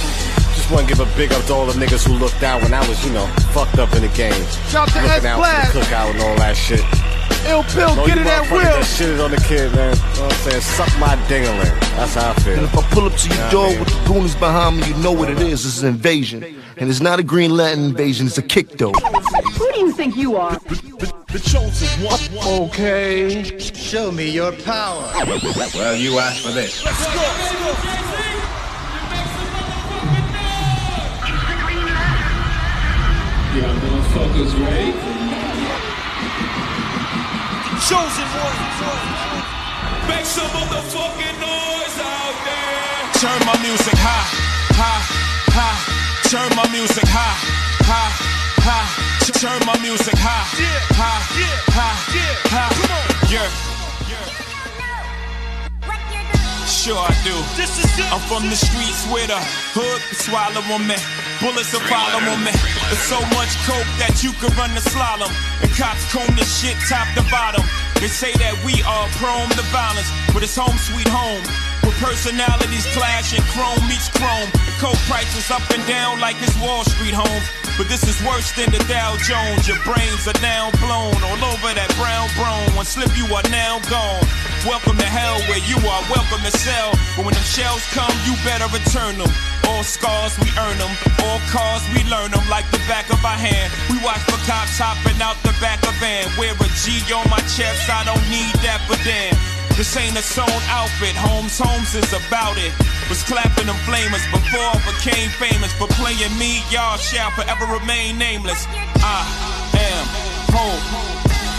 Just just want to give a big up to all the niggas who looked out when I was, you know, fucked up in the game. Shout to Looking out S-Blast. for the cookout and all that shit. Ill Pill, No, get it at motherfuckers will. that shitted on the kid, man. You know what I'm saying? Suck my dingling. That's how I feel. And if I pull up to your Yeah, door man. with the goonies behind me, you know what it is. It's an invasion. And it's not a Green Lantern invasion, it's a kick though. Who do you think you are? The chosen one. Okay. Show me your power. Well, you asked for this. Y'all motherfuckers ready? Chosen one. Make some motherfucking noise out there. Turn my music high, high, high. Turn my music high, high, high. Turn my music high, high, high, high. Yeah. Sure I do. I'm from the streets where the hood can swallow on me. Bullets will follow on me. There's so much coke that you could run the slalom. And cops comb this shit top to bottom. They say that we are prone to violence, but it's home sweet home. Where personalities clash and chrome meets chrome. The coke prices up and down like it's Wall Street home. But this is worse than the Dow Jones. Your brains are now blown all over that brown brown. One slip, you are now gone. Welcome to hell where you are welcome to sell. But when them shells come, you better return them. All scars, we earn them. All cars, we learn them like the back of our hand. We watch for cops hopping out the back of van. Wear a G on my chest, I don't need that, but damn. This ain't a sewn outfit, Holmes Holmes is about it. Was clapping them flamers before I became famous. For playing me, y'all shall forever remain nameless. I am home.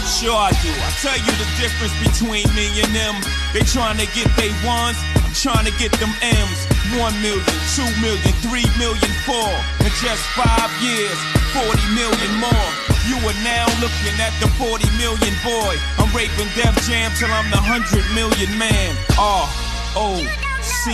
Sure I do. I tell you the difference between me and them. They trying to get they ones, trying to get them M's. One million, two million, three million, four. In just five years, 40 million more. You are now looking at the 40 million boy. I'm raping Def Jam till I'm the 100 million man. R O C.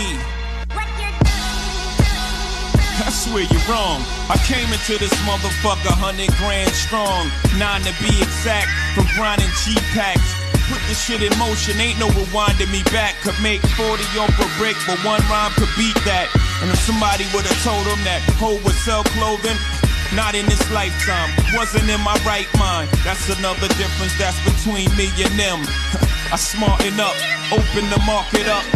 I swear you're wrong. I came into this motherfucker 100 grand strong. Nine to be exact, from grinding G packs. Put this shit in motion, ain't no rewinding me back. Could make 40 off a brick, but one rhyme could beat that. And if somebody would've told him that Ho would sell clothing, not in this lifetime, wasn't in my right mind. That's another difference that's between me and them. I smarten up, open the market up.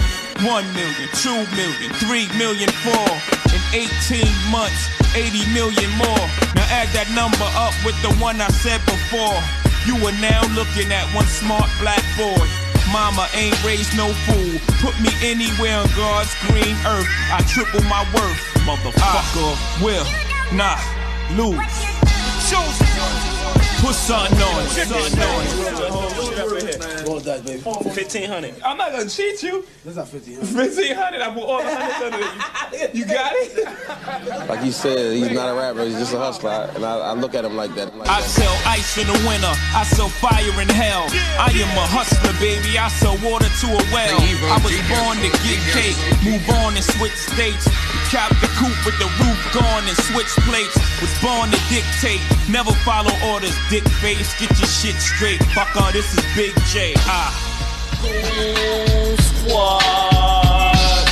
One million, two million, three million, four. In 18 months, 80 million more. Now add that number up with the one I said before. You are now looking at one smart black boy. Mama ain't raised no fool. Put me anywhere on God's green earth. I triple my worth. Motherfucker will not lose. Put something on it. Something on it. Roll that, baby. 1500. I'm not gonna cheat you. That's not 50. 1500. I put all the hundreds under you. You got it? Like you said, he's not a rapper, he's just a hustler. And I, I look at him like that. I'm like I that. sell ice in the winter, I sell fire in hell. I am a hustler, baby. I sell water to a well. I was born to get cake, move on and switch states. Cop the coupe with the roof gone and switch plates. Was born to dictate, never follow orders. Dick face, get your shit straight. Fuck all, this is Bump J. Ah. Squad.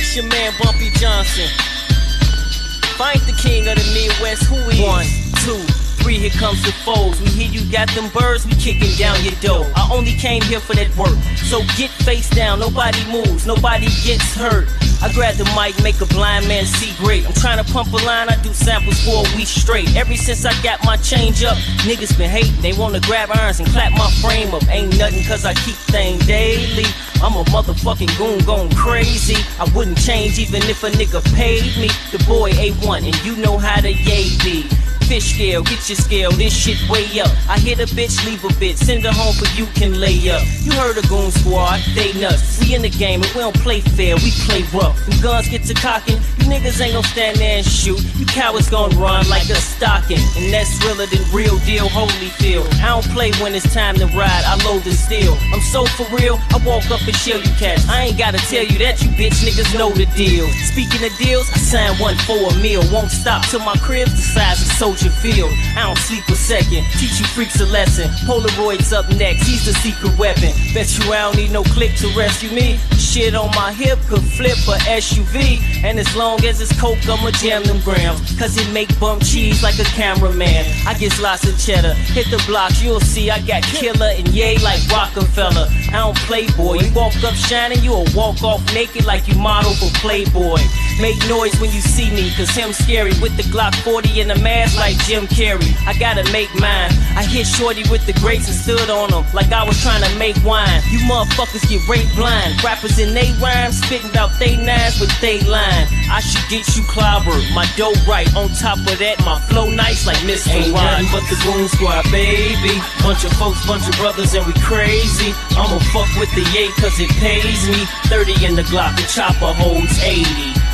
It's your man Bumpy Johnson. If I ain't the king of the Midwest, who is? One, two, three, here comes the foes. We hear you got them birds, we kicking down your door. I only came here for that work. So get face down, nobody moves, nobody gets hurt. I grab the mic, make a blind man see great. I'm trying to pump a line, I do samples for a week straight. Ever since I got my change up, niggas been hating. They wanna grab irons and clap my frame up. Ain't nothing cause I keep things daily. I'm a motherfucking goon going crazy. I wouldn't change even if a nigga paid me. The boy A1 and you know how to yay be. Fish scale, get your scale, this shit way up. I hit a bitch, leave a bitch, send her home for you can lay up. You heard of Goon Squad, they nuts. We in the game and we don't play fair, we play rough. When guns get to cocking, niggas ain't gon' stand there and shoot. You cowards gon' run like a stocking. And that's realer than real deal Holy Holyfield. I don't play when it's time to ride, I load the steel. I'm so for real, I walk up and shell you cats. I ain't gotta tell you that you bitch niggas know the deal. Speaking of deals, I signed one for a meal. Won't stop till my crib's the size of Soldier Field. I don't sleep a second, teach you freaks a lesson. Polaroid's up next, he's the secret weapon. Bet you I don't need no click to rescue me. Shit on my hip could flip a SUV. And as long long as it's coke, I'ma jam them grams. Cause it make bump cheese like a cameraman. I get lots of cheddar. Hit the blocks, you'll see I got killer and yay like Rockefeller. I don't play boy. You walk up shining, you'll walk off naked like you model for Playboy. Make noise when you see me, cause him scary with the Glock 40 and a mask like Jim Carrey. I gotta make mine. I hit Shorty with the grapes and stood on them like I was trying to make wine. You motherfuckers get raped blind. Rappers in they rhymes, spitting out they nines with they line. I should gets you clobbered. My dough right. On top of that, my flow nice like Mr. Ain't nothing but the Goon Squad, baby. Bunch of folks, bunch of brothers, and we crazy. I'ma fuck with the yay cause it pays me. 30 in the Glock, the chopper holds 80.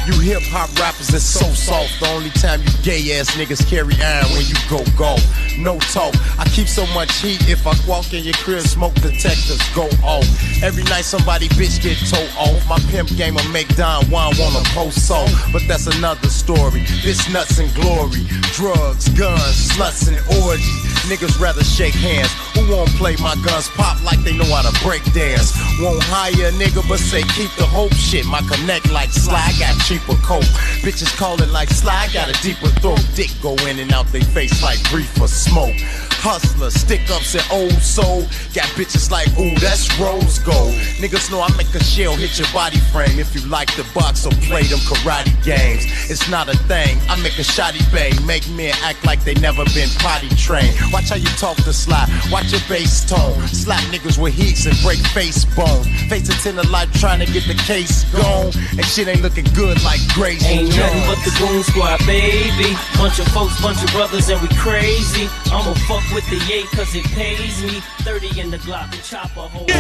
You hip hop rappers that's so soft. The only time you gay ass niggas carry iron when you go go. No talk. I keep so much heat if I walk in your crib, smoke detectors go off. Every night somebody bitch get towed off. My pimp game will make Don Juan wanna post so. But that's another story. This nuts and glory. Drugs, guns, sluts and orgy. Niggas rather shake hands. Who won't play my guns pop like they know how to break dance? Won't hire a nigga but say keep the hope shit. My connect like Sly got cheaper coke. Bitches calling like Sly got a deeper throat. Dick go in and out they face like reefer smoke. Hustler, stick ups and old soul. Got bitches like, ooh, that's rose gold. Niggas know I make a shell hit your body frame. If you like the box or play them karate games, it's not a thing. I make a shoddy bang, make men act like they never been potty trained. Watch how you talk to slide, watch your bass tone. Slap niggas with heats and break face bones. Face a ten of life trying to get the case gone. And shit ain't looking good like Grace Ain't Jones. nothing but the Goon Squad, baby. Bunch of folks, bunch of brothers, and we crazy. I'ma fuck with the yay cause it pays me. 30 in the Glock, the chopper holds.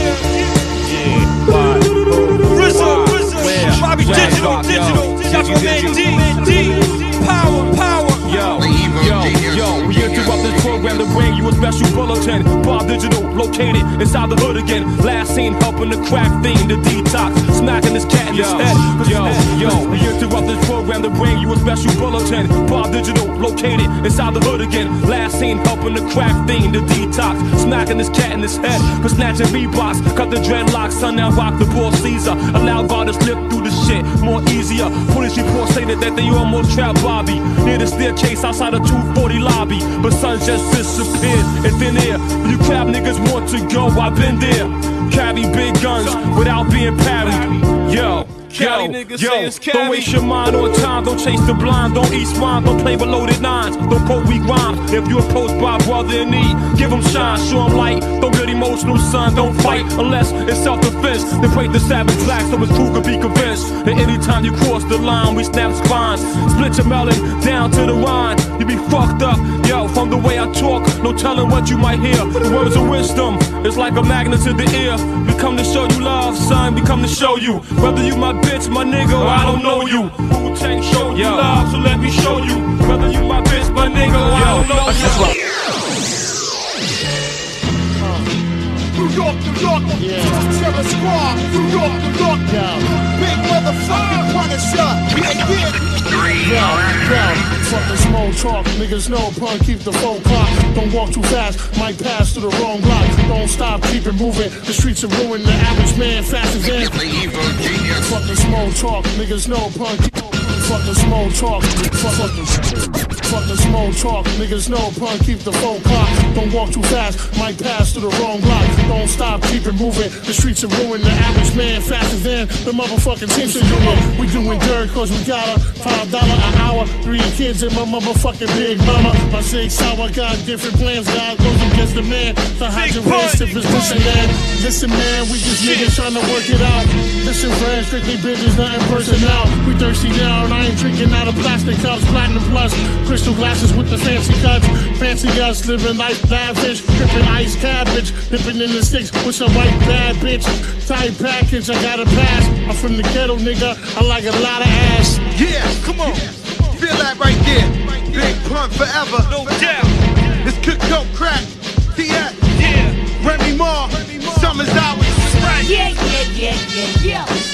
RZA, RZA, Bobby Digital, Digital. Shout out my man D, D. Power, power. Yo, yo, yo, we interrupt this program to bring you a special bulletin. Bob Digital, located inside the hood again. Last seen helping the crack fiend, the detox, smacking this cat in his head. Yo, yo, we interrupt this program to bring you a special bulletin. Bob Digital, located inside the hood again. Last seen helping the crack fiend, the detox, smacking this cat in his head. For snatching V-box, cut the dreadlocks, son now rock the ball Caesar. Allow God to slip through the shit more easier. Police reports stated that they almost trapped Bobby near the staircase outside of 240 lobby. But son just disappeared in thin air. You crab niggas want to go, I've been there. Carry big guns without being parried. Yo. Yo, yo, don't waste your mind on time, don't chase the blind, don't eat swine, don't play with loaded nines, don't quote weak rhymes. If you approach by a brother in need, give him shine, show him light, don't get emotional, son, don't fight unless it's self-defense. They break the savage black so his crew can be convinced. And anytime you cross the line, we snap spines, split your melon down to the rind. You be fucked up, yo, from the way I talk, no telling what you might hear. The words of wisdom is like a magnet to the ear. We come to show you love, son, we come to show you. Whether you my bitch, my nigga, or I don't know you. Wu Tang show you love, so let me show you. Whether you my bitch, my nigga, or I don't know you. New York, New York, Terror Squad, New York, New York, yeah. big motherfucking Punisher, yeah, yeah. Yo, yo, fuck the small talk, niggas know pun, keep the phone clock. Don't walk too fast, might pass through the wrong block. Don't stop, keep it moving. The streets are ruined, the average man fast as in. Fuck the small talk, niggas know pun, keep Fuck the small talk, fuck, fuck the Fuck the small talk, niggas know pun, keep the phone clock. Don't walk too fast, might pass through the wrong block. Don't stop, keep it moving. The streets are ruined, the average man faster than the motherfucking Teamster Union. We doing dirt cause we got a five dollar an hour, three kids and my motherfucking big mama. My six hour got different plans, God goes against the man. So hide your if it's pushing that. Listen, man, we just niggas trying to work it out. Listen, friends, strictly business, nothing personal. We thirsty now, and I ain't drinking out of plastic cups, platinum plus, crystal glasses with the fancy cuts. Fancy us, living life lavish, dripping ice cabbage, dipping in the sticks with some white bad bitch. Tight package, I got a pass. I'm from the ghetto, nigga. I like a lot of ass. Yeah, come on. Feel that right there. Big pun forever. No doubt. It's cook dope crack. TS. Yeah. Remy Ma. Summer's out. Yeah, yeah, yeah, yeah, yeah. Yeah, yeah,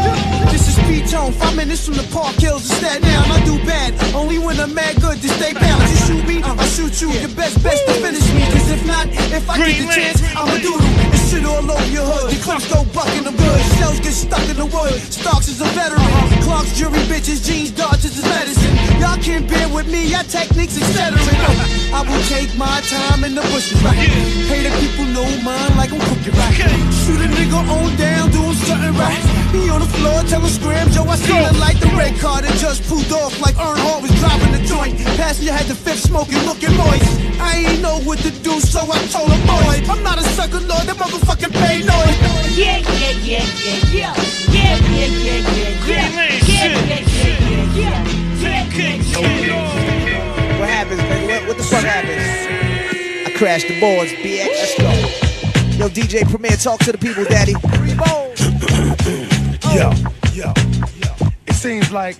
speed tone. Five minutes from the park hills to Staten Island. I do bad only when I'm mad good to stay balanced. You shoot me, I shoot you. Your best best to finish me. Cause if not, if I get the chance, I'ma doodle and shit all over your hood. The clocks go bucking the good. Shells get stuck in the wood. Starks is a veteran. Clocks, jury bitches, jeans, dodges is medicine. Y'all can't bear with me. I techniques, etc. I will take my time in the bushes, right? Pay the people no mind like I'm cooking right. Shoot a nigga on down, doing something right. He on the floor, tell him scram, Joe, I seen it like the red car that just pulled off like Earnhardt was driving the joint. Passenger had the fifth smoking, looking moist. I ain't know what to do, so I told him, boy, I'm not a sucker, Lord, that motherfucking pay noise. Yeah, yeah, yeah, yeah, yeah. Yeah, yeah, yeah, yeah, yeah. Yeah, yeah, yeah, yeah, yeah. Yeah, What happens, baby? What, what the fuck happens? I crashed the boards, BX. Let's go. Yo, DJ Premier, talk to the people, daddy. Yo, yo, yo. It seems like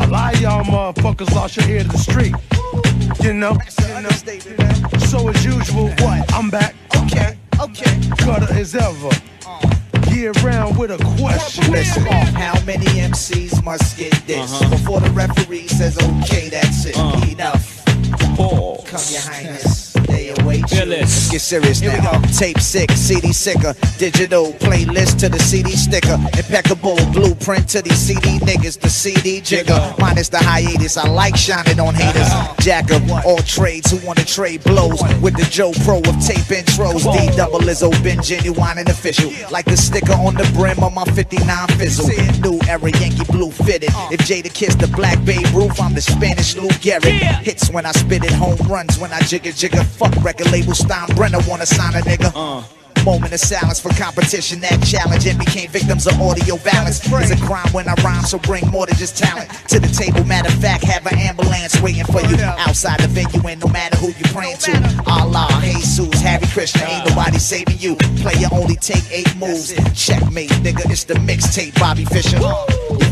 a lot of y'all motherfuckers lost your ear to the street. You know? So as usual, what? I'm back. Okay, okay. Cutter as ever. Year round with a question. Listen, how many MCs must get this Uh-huh. before the referee says, okay, that's it, Uh. enough? Come, your highness. You. Let's get serious Here now. Tape sick, CD sicker, digital playlist to the CD sticker, impeccable blueprint to these CD niggas, the CD jigger. Minus the hiatus, I like shining on haters. Jack of all trades who wanna trade blows with the Joe Pro of tape intros. D double Izzo, been genuine and official, like the sticker on the brim of my 59 fizzle. New era Yankee blue fitted. If Jada kissed the black Babe Ruth, I'm the Spanish Lou Gehrig. Hits when I spit it, home runs when I jigger jigger. Fuck record label Steinbrenner wanna sign a nigga. Moment of silence for competition that challenge and became victims of audio balance. It's a crime when I rhyme, so bring more than just talent to the table. Matter of fact, have an ambulance waiting for you outside the venue, and no matter who you praying to. Allah, Jesus, Hare Krishna, ain't nobody saving you. Player only take eight moves. Checkmate, nigga, it's the mixtape, Bobby Fischer.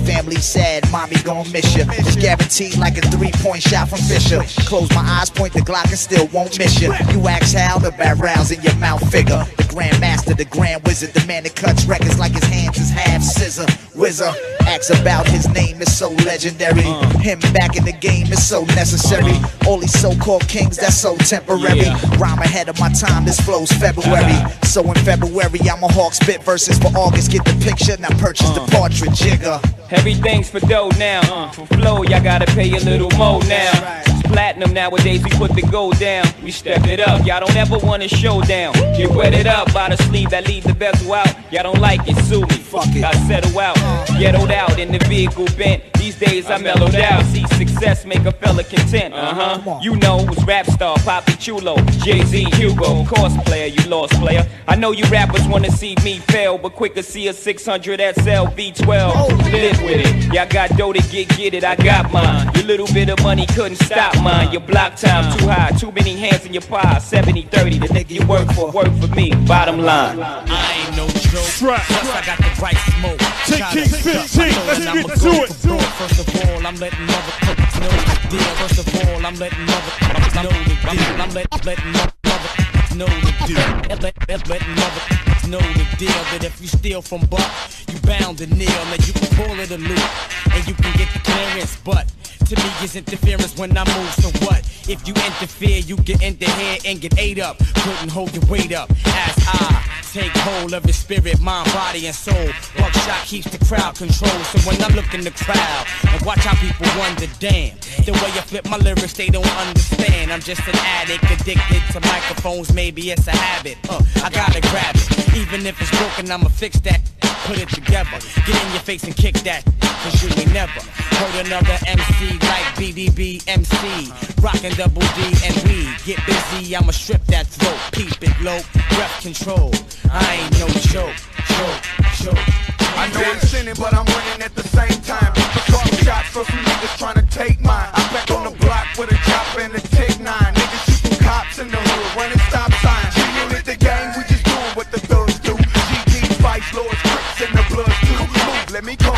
Family sad, mommy gon' miss you. It's guaranteed like a three point shot from Fisher. Close my eyes, point the Glock, and still won't miss you. You ask how the bad rounds in your mouth figure. The Grandmaster, the Grand Wizard, the man that cuts records like his hands is half scissor. Wizard asks about his name, is so legendary. Him back in the game is so necessary. All these so called kings, that's so temporary. Rhyme ahead of my time, this flow's February. So in February, I'm a Hawk spit verses for August. Get the picture, now purchase the uh. portrait jigger. Everything's for dough now. Uh, for flow, y'all gotta pay a little more now. It's platinum nowadays, we put the gold down. We step it up, y'all don't ever want a showdown. Get wetted up by the sleeve that leave the bezel out. Y'all don't like it, sue me. Fuck it. I settle out, ghettoed out in the vehicle bent. These days I mellowed out. See success make a fella content. Uh huh. You know, it was rap star Papi Chulo, Jay Z, Hugo, Boss player. You lost player. I know you rappers wanna see me fail, but quicker see a 600 SL V12. Live with it. Y'all got dough to get get it. I got mine. Your little bit of money couldn't stop mine. Your block time too high. Too many hands in your pie. 70 30. The nigga you work for work for me. Bottom line. I ain't no joke. Plus, I got the right smoke. Take Gotta King cut 15, my throat let's and get I'ma to go it. First of all, I'm letting motherfuckers know the deal. First of all, I'm letting motherfuckers know the deal. I'm let, letting motherfuckers know the deal. Let, let, let, letting motherfuckers know the deal. That if you steal from Buck, you bound to kneel. And you can call it a loop. And you can get the clearance. But to me, is interference when I move. So what? If you interfere, you get in the head and get ate up. Couldn't hold your weight up. As I take hold of his spirit, mind, body, and soul. Buckshot keeps the crowd controlled. So when I look in the crowd and watch how people wonder, damn, the way I flip my lyrics, they don't understand. I'm just an addict, addicted to microphones. Maybe it's a habit. Uh, I gotta grab it. Even if it's broken, I'ma fix that. Put it together. Get in your face and kick that. Cause you ain't never heard another MC like BDB MC. Rockin' double D and we get busy. I'ma strip that throat. Peep it low. Breath control. I ain't no joke. Joke. Joke. I know I'm sinning, but I'm winning at the same time. People talk shots, so some niggas trying to take mine. I'm back on the block with a chopper and a tick 9. Niggas shooting cops in the hood, running stop signs. G-Unit the gang, we just doing what the thugs do. GG fights, Lord's Crips, and the blood's too. Move, let me come